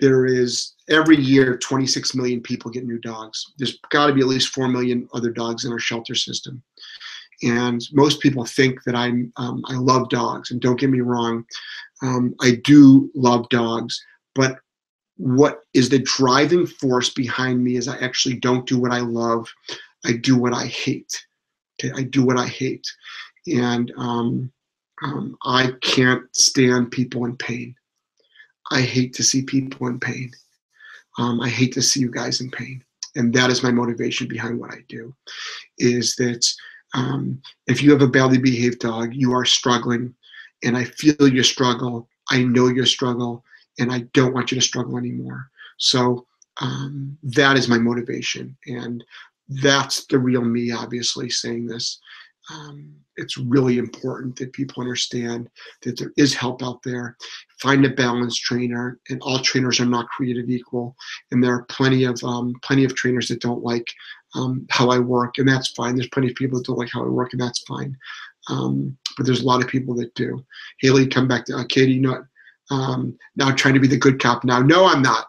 There is every year 26 million people get new dogs. There's got to be at least four million other dogs in our shelter system. And most people think that I'm um, I love dogs, and don't get me wrong, um, I do love dogs. But what is the driving force behind me is I actually don't do what I love. I do what I hate. Okay, I do what I hate, and um, Um, I can't stand people in pain. I hate to see people in pain. Um, I hate to see you guys in pain. And that is my motivation behind what I do is that um, if you have a badly behaved dog, you are struggling, and I feel your struggle. I know your struggle, and I don't want you to struggle anymore. So um, that is my motivation, and that's the real me. Obviously, saying this, um, it's really important that people understand that there is help out there. Find a balanced trainer, and all trainers are not created equal. And there are plenty of um, plenty of trainers that don't like um, how I work, and that's fine. There's plenty of people that don't like how I work, and that's fine. Um, but there's a lot of people that do. Haley, come back to uh, Katie. Not um, now trying to be the good cop. Now, no, I'm not.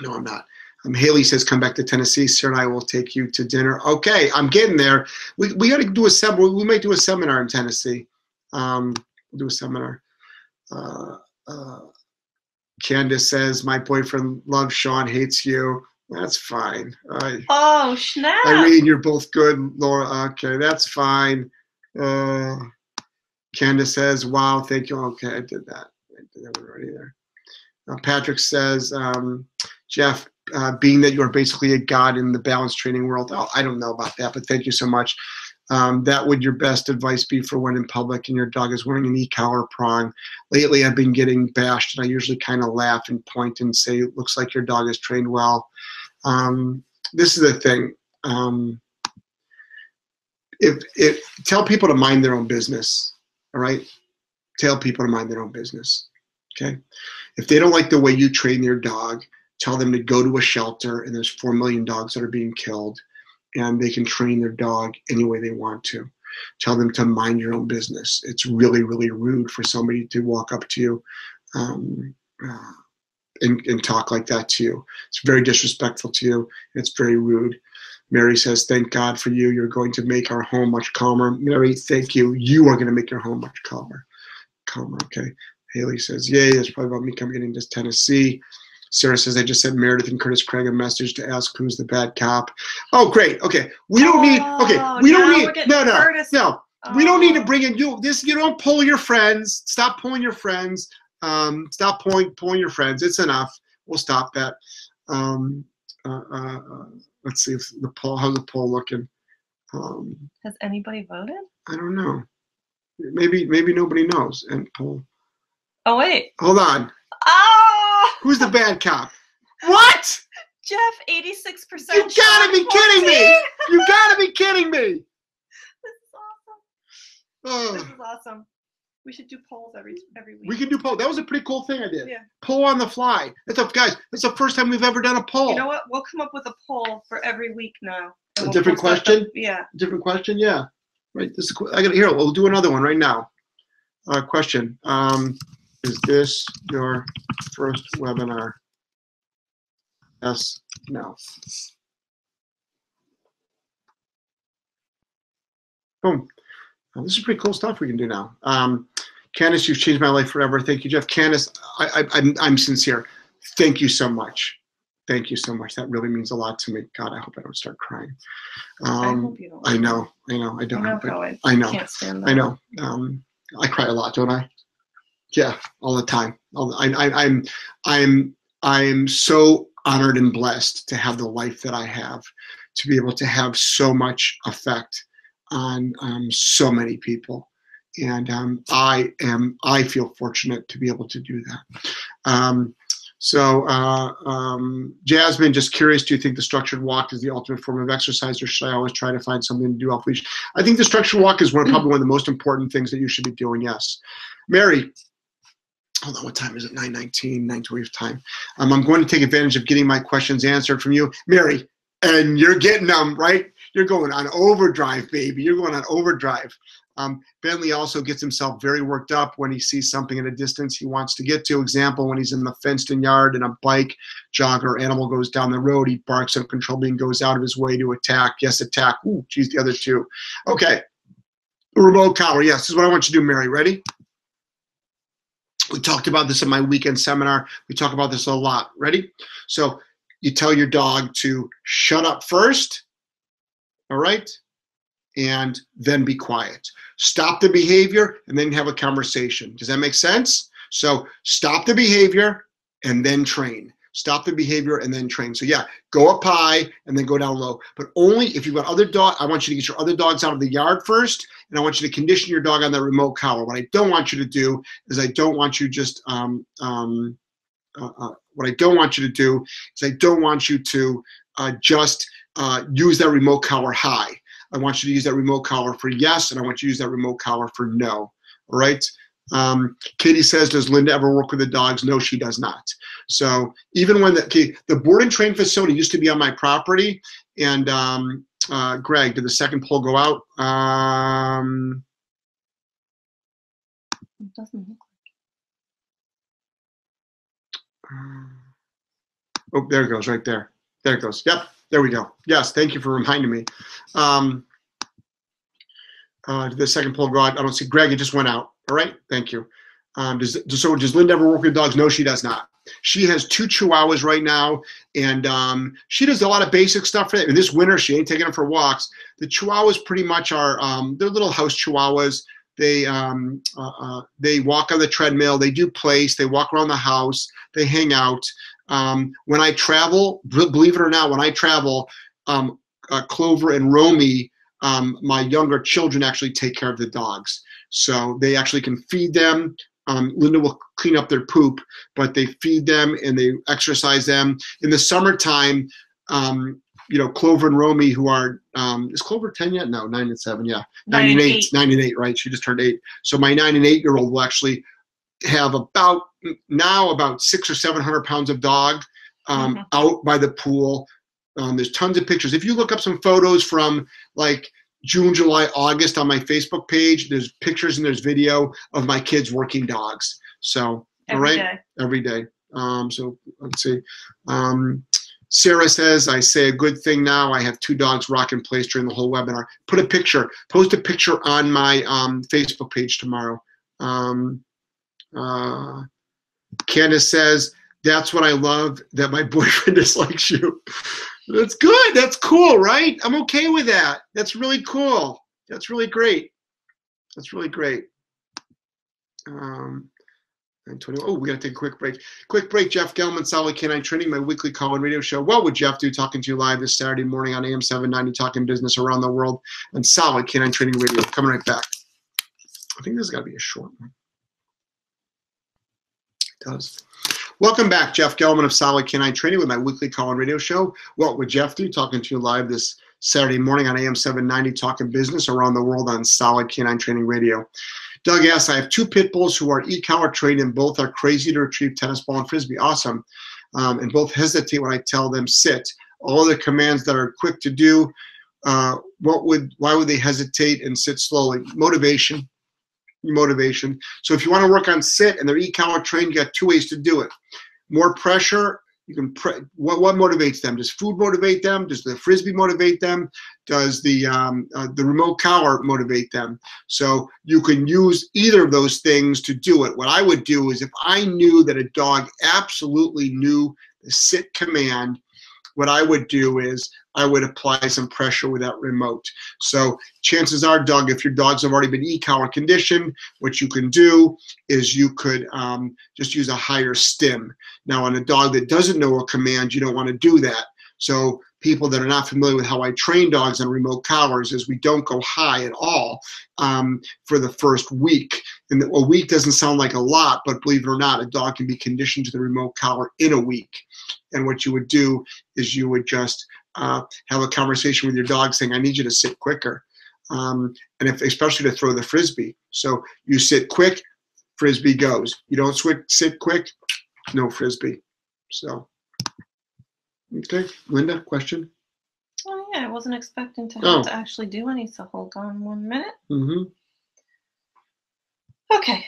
No, I'm not. Um, Haley says, "Come back to Tennessee. Sir and I will take you to dinner." Okay, I'm getting there. We we got to do a seminar. We might do a seminar in Tennessee. Um, we'll do a seminar. Uh, uh, Candace says, "My boyfriend loves Sean, hates you." That's fine. Uh, Oh, snap. Irene, you're both good. Laura, okay, that's fine. Uh, Candace says, "Wow, thank you." Okay, I did that. I did that one already there. Uh, Patrick says, um, "Jeff, uh, being that you're basically a god in the balance training world, oh, I don't know about that, but thank you so much. Um, that would your best advice be for when in public and your dog is wearing an e-collar prong? Lately, I've been getting bashed, and I usually kind of laugh and point and say, "Looks like your dog is trained well." Um, this is the thing. Um, if, if tell people to mind their own business, all right? Tell people to mind their own business. Okay. If they don't like the way you train your dog, tell them to go to a shelter and there's four million dogs that are being killed and they can train their dog any way they want to. Tell them to mind your own business. It's really, really rude for somebody to walk up to you um, uh, and, and talk like that to you. It's very disrespectful to you. It's very rude. Mary says, Thank God for you. You're going to make our home much calmer. Mary, thank you. You are going to make your home much calmer. Calmer, okay. Haley says, Yay, that's probably about me coming into Tennessee. Sarah says, I just sent Meredith and Curtis Craig a message to ask who's the bad cop. Oh, great. Okay. We don't need, okay. Oh, We now don't need, no, no, Curtis. no. We don't need to Oh. bring in you. This, you don't pull your friends. Stop pulling your friends. Um, stop pulling, pulling your friends. It's enough. We'll stop that. Um, uh, uh, uh, let's see if the poll, how's the poll looking? Um, Has anybody voted? I don't know. Maybe, maybe nobody knows. And poll. Oh, wait. Hold on. Oh! Who's the bad cop? What? Jeff, 86%. You gotta Sean, be kidding me! You gotta be kidding me! This is awesome. Oh, This is awesome. We should do polls every every week. we can do poll. That was a pretty cool thing I did. Yeah. Poll on the fly. That's a, guys. That's the first time we've ever done a poll. You know what? We'll come up with a poll for every week now. and A we'll different post that- question? Yeah. Different question. Yeah. Right. This is. qu- I got to here. We'll do another one right now. Uh, question. Um, is this your first webinar? Yes. No. Boom. Oh, this is pretty cool stuff we can do now. Um, Candace, you've changed my life forever. Thank you, Jeff. Candace, I, I, I'm, I'm sincere. Thank you so much. Thank you so much. That really means a lot to me. God, I hope I don't start crying. I Um, hope you don't. I know, I know, I I don't. know I, I know, can't stand that. I know. Um, I cry a lot, don't I? Yeah, all the time. All, I, I, I'm, I'm, I'm so honored and blessed to have the life that I have, to be able to have so much effect on um, so many people, and um, I am. I feel fortunate to be able to do that. Um, so, uh, um, Jasmine, just curious, do you think the structured walk is the ultimate form of exercise, or should I always try to find something to do off leash? I think the structured walk is one probably one of the most important things that you should be doing. Yes, Mary. Hold on, what time is it? 9:19, 9:20 time. Um, I'm going to take advantage of getting my questions answered from you, Mary, and you're getting them right. You're going on overdrive, baby. You're going on overdrive. Um, Bentley also gets himself very worked up when he sees something at a distance he wants to get to. Example, when he's in the fenced-in yard and a bike, jogger, animal goes down the road, he barks uncontrollably and goes out of his way to attack. Yes, attack. Ooh, geez, the other two. Okay. Remote collar. Yes, this is what I want you to do, Mary. Ready? We talked about this in my weekend seminar. We talk about this a lot. Ready? So you tell your dog to shut up first. All right? and then be quiet. Stop the behavior and then have a conversation. Does that make sense? So stop the behavior and then train. Stop the behavior and then train. So yeah, go up high and then go down low. But only if you've got other dog, I want you to get your other dogs out of the yard first, and I want you to condition your dog on that remote collar. What I don't want you to do is I don't want you just um, um, uh, uh, what I don't want you to do is I don't want you to uh, just uh, use that remote collar high. I want you to use that remote collar for yes, and I want you to use that remote collar for no. All right. Um, Katie says, does Linda ever work with the dogs? No, she does not. So even when the okay, the board and train facility used to be on my property, and um, uh, Greg, did the second pole go out? Um, It doesn't look Oh, there it goes, right there. There it goes. Yep, there we go. Yes, thank you for reminding me. Um, uh, did the second poll go out? I don't see Greg. It just went out. All right, thank you. Um, does so? Does Linda ever work with dogs? No, she does not. She has two Chihuahuas right now, and um, she does a lot of basic stuff for them. And this winter, she ain't taking them for walks. The Chihuahuas pretty much are um, they're little house Chihuahuas. They um, uh, uh, they walk on the treadmill. They do place. They walk around the house. They hang out. Um, when I travel, believe it or not, when I travel, um, uh, Clover and Romy, um, my younger children actually take care of the dogs. So they actually can feed them. Um, Linda will clean up their poop, but they feed them and they exercise them. In the summertime, um, you know, Clover and Romy, who are, um, is Clover 10 yet? No, 9 and 7, yeah. Nine Nine and eight, eight. nine and eight, right? She just turned eight. So my nine and eight year old will actually have about now about six or seven hundred pounds of dog um, Mhm. out by the pool. Um, there's tons of pictures. If you look up some photos from like June, July, August on my Facebook page, there's pictures and there's video of my kids working dogs. So all every right, day. every day. Um, so let's see. Um, Sarah says, I say a good thing now. I have two dogs rock in place during the whole webinar. Put a picture, post a picture on my um, Facebook page tomorrow. Um, uh, Candace says, that's what I love, that my boyfriend dislikes you. That's good. That's cool, right? I'm okay with that. That's really cool. That's really great. That's really great. Um, 9:20 Oh, we got to take a quick break. Quick break. Jeff Gellman, Solid K9 Training, my weekly call and radio show. What would Jeff do? Talking to you live this Saturday morning on AM 790, talking business around the world on Solid K9 Training Radio. Coming right back. I think this has got to be a short one. It does. Welcome back, Jeff Gellman of Solid K9 Training with my weekly call and radio show. What would Jeff do? Talking to you live this Saturday morning on AM 790, talking business around the world on Solid K9 Training Radio. Doug asks, I have two pit bulls who are e-collar trained and both are crazy to retrieve tennis ball and frisbee. Awesome. Um, and both hesitate when I tell them sit. All the commands that are quick to do, uh, what would, why would they hesitate and sit slowly? Motivation, motivation. So if you want to work on sit and they're e-collar trained, you got two ways to do it. More pressure, you can, pre- what, what motivates them? Does food motivate them? Does the frisbee motivate them? Does the, um, uh, the remote collar motivate them? So you can use either of those things to do it. What I would do is if I knew that a dog absolutely knew the sit command, what I would do is I would apply some pressure with that remote. So chances are, Doug, if your dogs have already been e-collar conditioned, what you can do is you could um, just use a higher stim. Now, on a dog that doesn't know a command, you don't want to do that. So people that are not familiar with how I train dogs on remote collars is we don't go high at all um, for the first week. And a week doesn't sound like a lot, but believe it or not, a dog can be conditioned to the remote collar in a week. And what you would do is you would just uh, have a conversation with your dog saying, I need you to sit quicker. Um, and if, especially to throw the frisbee. So you sit quick, frisbee goes. You don't switch, sit quick, no frisbee. So, okay, Linda, question? Oh yeah, I wasn't expecting to have Oh. to actually do any, so hold on one minute. Mm-hmm. Okay,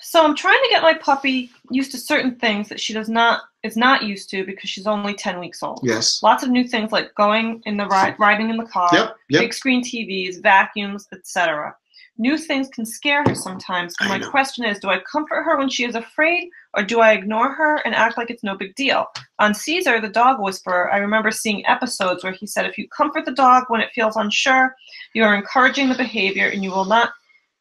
so I'm trying to get my puppy used to certain things that she does not is not used to because she's only 10 weeks old. Yes. Lots of new things like going in the ride, riding in the car, Yep. Yep. big screen TVs, vacuums, etc. New things can scare her sometimes. So my question is do I comfort her when she is afraid, or do I ignore her and act like it's no big deal? On Cesar, the dog whisperer, I remember seeing episodes where he said if you comfort the dog when it feels unsure, you are encouraging the behavior and you will not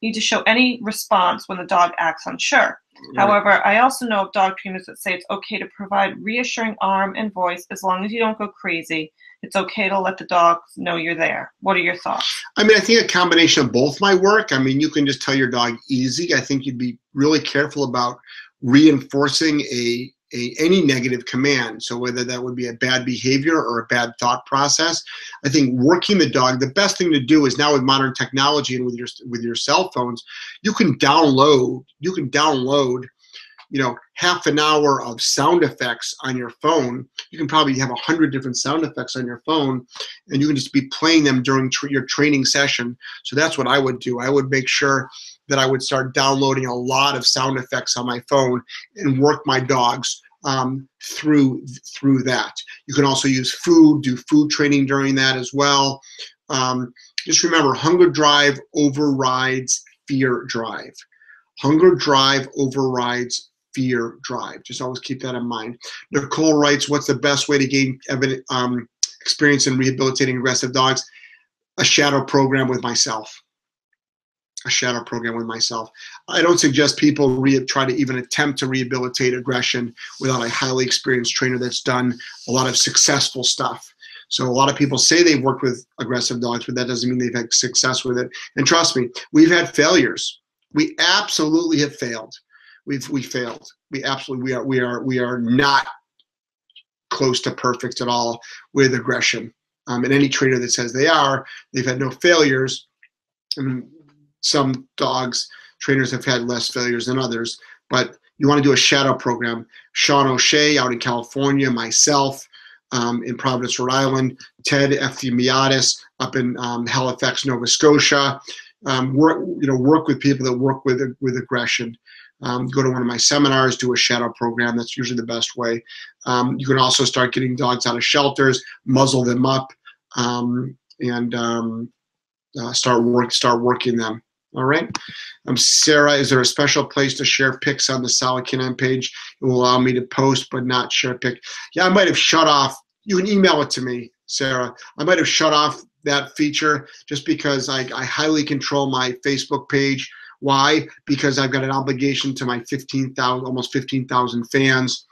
need to show any response when the dog acts unsure. However, I also know of dog trainers that say it's okay to provide reassuring arm and voice as long as you don't go crazy. It's okay to let the dogs know you're there. What are your thoughts? I mean, I think a combination of both might work. I mean, you can just tell your dog easy. I think you'd be really careful about reinforcing a, a any negative command. So whether that would be a bad behavior or a bad thought process, I think working the dog. The best thing to do is now with modern technology and with your with your cell phones, you can download you can download you know half an hour of sound effects on your phone you can probably have a hundred different sound effects on your phone and you can just be playing them during tr- your training session so that's what i would do i would make sure that i would start downloading a lot of sound effects on my phone and work my dogs um, through through that you can also use food do food training during that as well um, just remember hunger drive overrides fear drive hunger drive overrides fear drive. Just always keep that in mind. Nicole writes, "What's the best way to gain evident, um, experience in rehabilitating aggressive dogs? A shadow program with myself. A shadow program with myself. I don't suggest people re- try to even attempt to rehabilitate aggression without a highly experienced trainer that's done a lot of successful stuff." So a lot of people say they've worked with aggressive dogs, but that doesn't mean they've had success with it. And trust me, we've had failures. We absolutely have failed we've we failed. We absolutely we are we are we are not close to perfect at all with aggression. Um, and any trainer that says they are, they've had no failures. Mean, some dogs trainers have had less failures than others, but you want to do a shadow program. Sean O'Shea out in California, myself um, in Providence, Rhode Island, Ted Efthymiadis up in um, Halifax, Nova Scotia. Um, work, you know, work with people that work with with aggression um, go to one of my seminars, do a shadow program. That's usually the best way. Um, you can also start getting dogs out of shelters, muzzle them up, um, and uh, start work start working them. All right. Um, Sarah, is there a special place to share pics on the Solid K9 page? It will allow me to post but not share pic. Yeah, I might have shut off. You can email it to me, Sarah. I might have shut off that feature just because I, I highly control my Facebook page why? Because I've got an obligation to my 15,000, almost 15,000 fans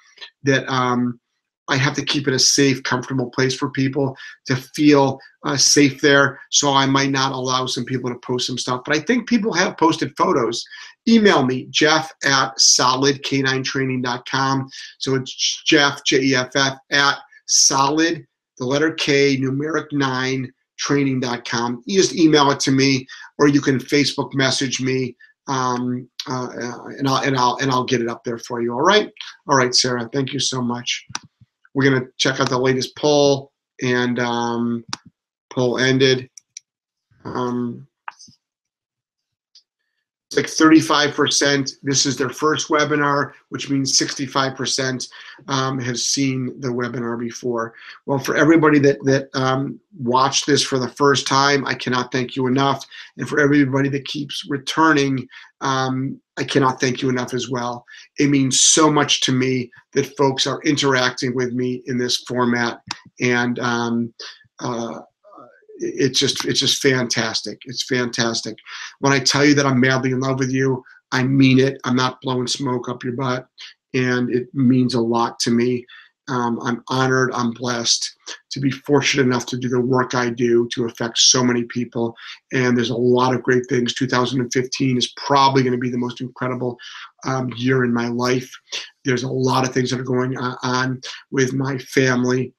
that um, I have to keep it a safe, comfortable place for people to feel uh, safe there. So I might not allow some people to post some stuff. But I think people have posted photos. Email me, jeff at solidk9training.com. So it's Jeff, J E F F, at solid, the letter K, numeric nine, training.com. You just email it to me, or you can Facebook message me, um, uh, and I'll and I'll and I'll get it up there for you. All right, all right, Sarah. Thank you so much. We're gonna check out the latest poll, and um, poll ended. Um, it's like 35%. This is their first webinar, which means 65% um, have seen the webinar before. Well, for everybody that that um, watched this for the first time, I cannot thank you enough. And for everybody that keeps returning, um, I cannot thank you enough as well. It means so much to me that folks are interacting with me in this format, and um, uh, it's just it's just fantastic. It's fantastic. When I tell you that I'm madly in love with you, I mean it. I'm not blowing smoke up your butt, and it means a lot to me. Um, I'm honored. I'm blessed to be fortunate enough to do the work I do to affect so many people. And there's a lot of great things. 2015 is probably going to be the most incredible um, year in my life. There's a lot of things that are going on with my family,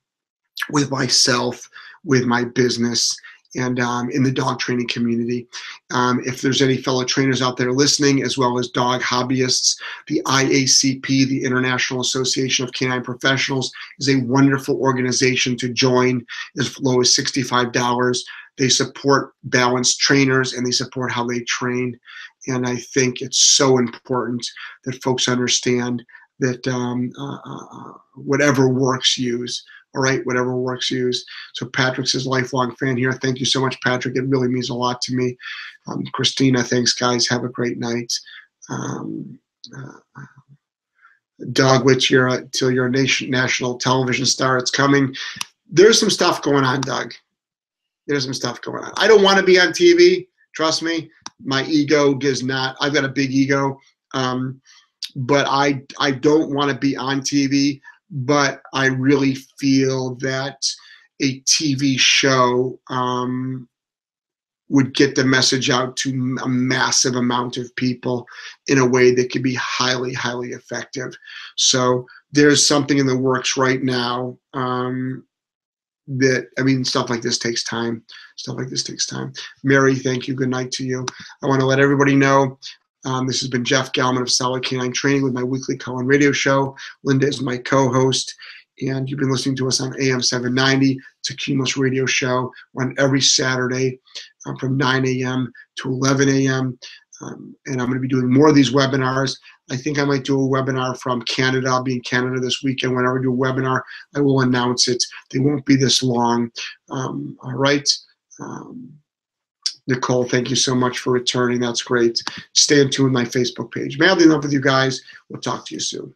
with myself, with my business and um, in the dog training community. Um, if there's any fellow trainers out there listening, as well as dog hobbyists, the IACP, the International Association of Canine Professionals, is a wonderful organization to join as low as $65. They support balanced trainers and they support how they train. And I think it's so important that folks understand that um, uh, uh, whatever works use All right, whatever works used. So Patrick's his lifelong fan here. Thank you so much, Patrick. It really means a lot to me. Um, Christina, thanks, guys. Have a great night. Um, uh, Doug, which you're a, till you're a nation, national television star, it's coming. There's some stuff going on, Doug. There's some stuff going on. I don't want to be on TV. Trust me, my ego does not. I've got a big ego, um, but I I don't want to be on TV. But I really feel that a TV show um, would get the message out to a massive amount of people in a way that could be highly, highly effective. So there's something in the works right now um, that, I mean, stuff like this takes time. Stuff like this takes time. Mary, thank you. Good night to you. I want to let everybody know um, this has been Jeff Gellman of Solid K9 Training with my weekly call-in radio show. Linda is my co-host and you've been listening to us on AM 790. It's a Cumulus radio show on every Saturday um, from 9 a.m. to 11 a.m. Um, and I'm going to be doing more of these webinars. I think I might do a webinar from Canada. I'll be in Canada this weekend. Whenever I do a webinar, I will announce it. They won't be this long. Um, all right. Um, Nicole, thank you so much for returning. That's great. Stay in tune with my Facebook page. Madly in love with you guys. We'll talk to you soon.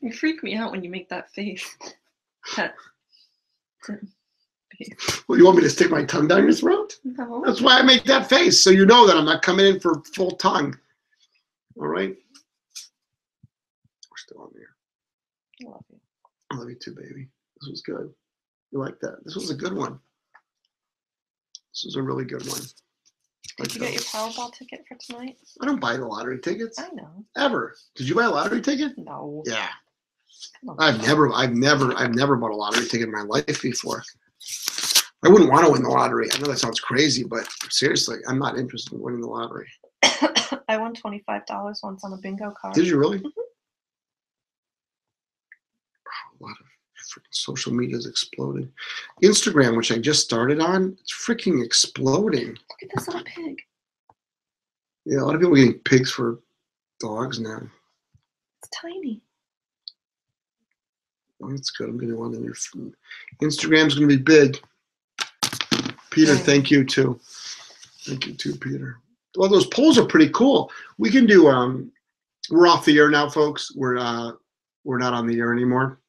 You freak me out when you make that face. That Well, you want me to stick my tongue down your throat? no. That's why I make that face, so you know that I'm not coming in for full tongue. All right? We're still on there. I love you. I love you too, baby. This was good. You like that? This was a good one. This was a really good one. Did you get your Powerball ticket for tonight? I don't buy the lottery tickets I know. ever. Did you buy a lottery ticket? No. Yeah. I've never, I've never, I've never bought a lottery ticket in my life before. I wouldn't want to win the lottery. I know that sounds crazy, but seriously, I'm not interested in winning the lottery. I won twenty five dollars once on a bingo card. Did you really? Mm-hmm. A lot of freaking social media has exploded. Instagram, which I just started on, it's freaking exploding. Look at this little pig. Yeah, a lot of people are getting pigs for dogs now. It's tiny. Oh, that's good. I'm going to want to. your phone. Instagram's going to be big. Peter, Yeah. thank you too. Thank you too, Peter. Well, those polls are pretty cool. We can do. Um, we're off the air now, folks. We're uh, we're not on the air anymore.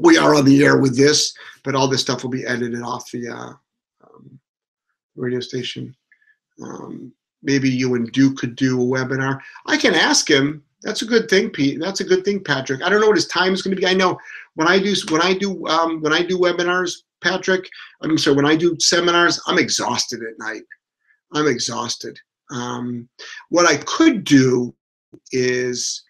We are on the air with this, but all this stuff will be edited off the uh, um, radio station. Um, maybe you and Duke could do a webinar. I can ask him. That's a good thing, Pete. That's a good thing, Patrick. I don't know what his time is going to be. I know when I do when I do um, when I do webinars, Patrick. I'm sorry. When I do seminars, I'm exhausted at night. I'm exhausted. Um, what I could do is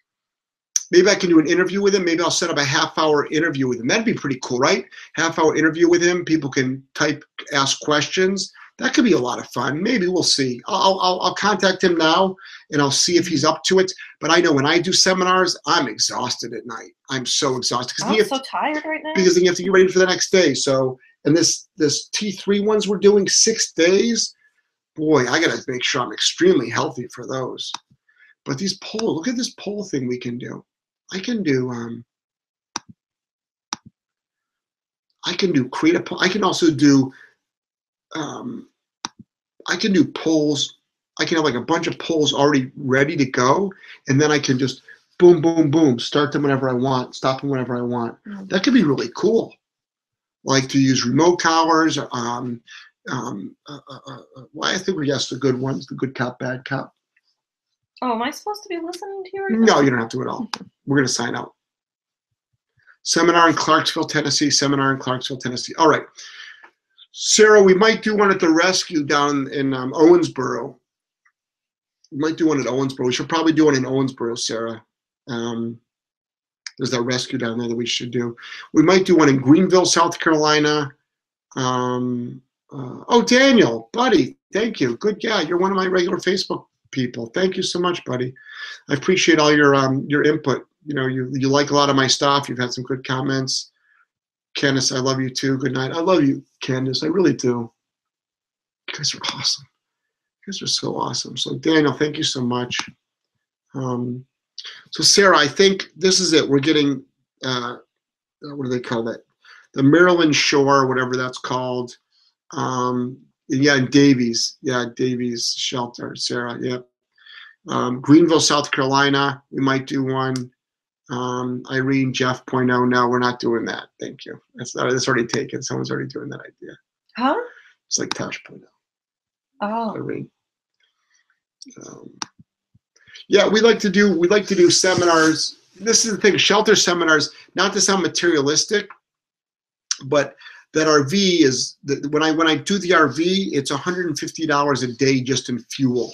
maybe I can do an interview with him. Maybe I'll set up a half hour interview with him. That'd be pretty cool, right? Half hour interview with him. People can type, ask questions. That could be a lot of fun. Maybe we'll see. I'll, I'll, I'll contact him now and I'll see if he's up to it. But I know when I do seminars, I'm exhausted at night. I'm so exhausted because I'm so tired right now. because then you have to get ready for the next day. So, and this this T3 ones we're doing six days, boy, I gotta make sure I'm extremely healthy for those. But these poll, look at this poll thing we can do. I can do um I can do create a poll. I can also do um I can do polls. I can have like a bunch of polls already ready to go, and then I can just boom, boom, boom, start them whenever I want, stop them whenever I want Mm. that could be really cool. Like to use remote collars. Um, um, uh, uh, uh, uh, well, I think we guessed the good ones, the good cop, bad cop. Oh, am I supposed to be listening to you right No, you don't have to at all. We're going to sign out. Seminar in Clarksville, Tennessee. Seminar in Clarksville, Tennessee. All right. Sarah, we might do one at the rescue down in um, Owensboro. We might do one at Owensboro. We should probably do one in Owensboro, Sarah. Um, there's that rescue down there that we should do. We might do one in Greenville, South Carolina. Um, uh, oh, Daniel, buddy, thank you. Good guy. You're one of my regular Facebook people. Thank you so much, buddy. I appreciate all your um, your input. You know, you you like a lot of my stuff. You've had some good comments. Candace, I love you too. Good night. I love you, Candace. I really do. You guys are awesome. You guys are so awesome. So Daniel, thank you so much. Um, so Sarah, I think this is it. We're getting uh, what do they call that? The Maryland Shore, whatever that's called. Um, yeah, Daviess. Yeah, Daviess Shelter. Sarah. Yep. Um, Greenville, South Carolina. We might do one. Um, Irene Jeff point oh. No, we're not doing that. Thank you. That's not, that's already taken. Someone's already doing that idea. Huh? It's like Tosh point Oh. oh. Irene. Um, yeah, we like to do we like to do seminars. This is the thing, shelter seminars. Not to sound materialistic, but that RV is when I when I do the RV, it's $150 a day just in fuel.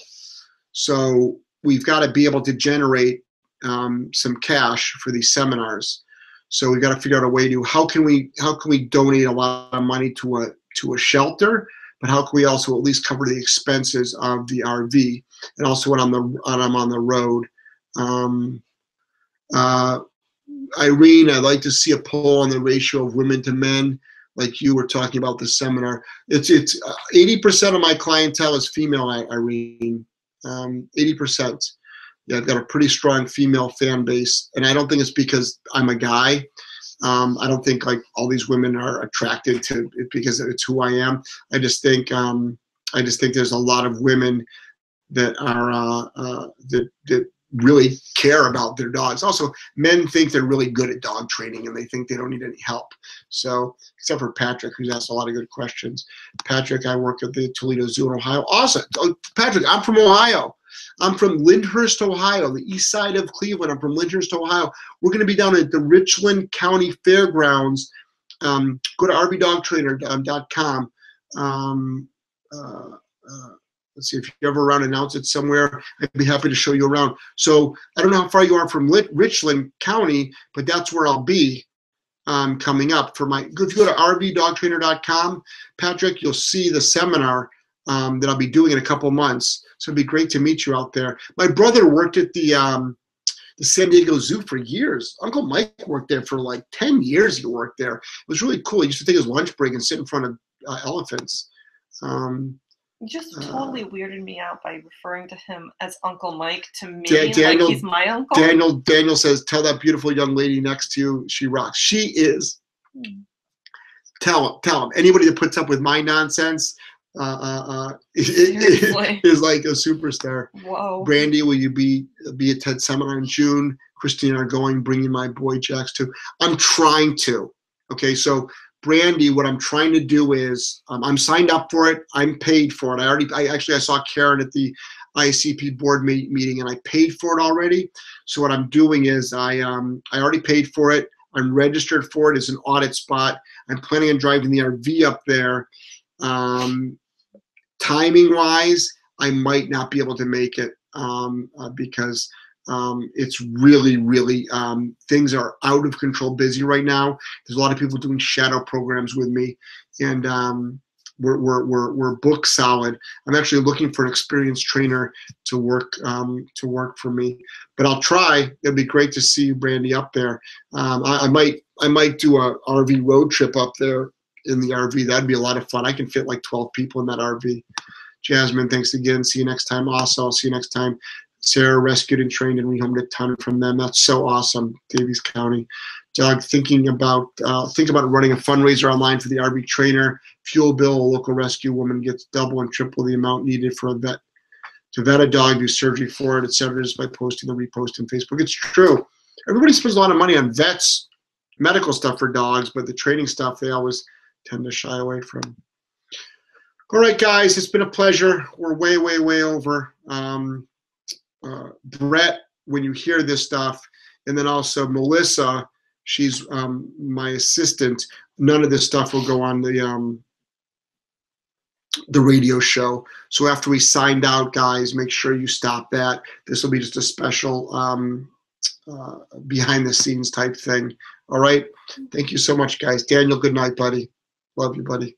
So we've got to be able to generate um, some cash for these seminars. So we've got to figure out a way to how can we how can we donate a lot of money to a to a shelter, but how can we also at least cover the expenses of the RV and also when I'm the when I'm on the road. Um, uh, Irene, I'd like to see a poll on the ratio of women to men, like you were talking about the seminar. It's it's uh, eighty percent of my clientele is female. Irene, um, eighty um, percent. Yeah, I've got a pretty strong female fan base, and I don't think it's because I'm a guy. Um, I don't think like all these women are attracted to it because it's who I am. I just think um, I just think there's a lot of women that are uh, uh, that that really care about their dogs. Also, men think they're really good at dog training and they think they don't need any help. So, except for Patrick, who's asked a lot of good questions. Patrick, I work at the Toledo Zoo in Ohio. Awesome. Oh, Patrick, I'm from Ohio. I'm from Lyndhurst, Ohio, the east side of Cleveland. I'm from Lyndhurst, Ohio. We're going to be down at the Richland County Fairgrounds. Um, go to rvdogtrainer.com. Um, uh, uh, let's see if you ever around announce it somewhere. I'd be happy to show you around. So I don't know how far you are from Richland County, but that's where I'll be um, coming up for my. If you go to rvdogtrainer.com, Patrick, you'll see the seminar um, that I'll be doing in a couple months. So it'd be great to meet you out there. My brother worked at the um, the San Diego Zoo for years. Uncle Mike worked there for like ten years. He worked there. It was really cool. He used to take his lunch break and sit in front of uh, elephants. Um, just totally uh, weirded me out by referring to him as Uncle Mike to me, Daniel, like he's my uncle. Daniel Daniel says, "Tell that beautiful young lady next to you, she rocks. She is." Hmm. Tell him, tell him. Anybody that puts up with my nonsense uh, uh, uh is like a superstar. Whoa. Brandy, will you be be at TED Seminar in June? Christine are going, bringing my boy Jax too. I'm trying to. Okay, so Brandy, what I'm trying to do is um, I'm signed up for it. I'm paid for it. I already, I actually, I saw Karen at the ICP board meeting and I paid for it already. So what I'm doing is I, um, I already paid for it. I'm registered for it as an audit spot. I'm planning on driving the RV up there. Um, timing wise, I might not be able to make it um, uh, because um, it's really, really, um, things are out of control busy right now. There's a lot of people doing shadow programs with me, and um, we're, we're, we're, we're book solid. I'm actually looking for an experienced trainer to work um, to work for me, but I'll try. It'd be great to see you, Brandy, up there. Um, I, I might I might do a RV road trip up there in the RV. That'd be a lot of fun. I can fit like 12 people in that RV. Jasmine, thanks again. See you next time. Also, I'll see you next time. Sarah rescued and trained and rehomed a ton from them. That's so awesome, Daviess County. Doug, thinking about uh, think about running a fundraiser online for the RV trainer. Fuel bill, a local rescue woman gets double and triple the amount needed for a vet to vet a dog, do surgery for it, etc. Just by posting and reposting Facebook. It's true. Everybody spends a lot of money on vets, medical stuff for dogs, but the training stuff they always tend to shy away from. All right, guys, it's been a pleasure. We're way, way, way over. Um, uh, Brett when you hear this stuff, and then also Melissa, she's um, my assistant. None of this stuff will go on the um, the radio show. So after we signed out, guys, make sure you stop that. This will be just a special um, uh, behind the scenes type thing. All right. Thank you so much, guys. Daniel, good night, buddy. Love you, buddy.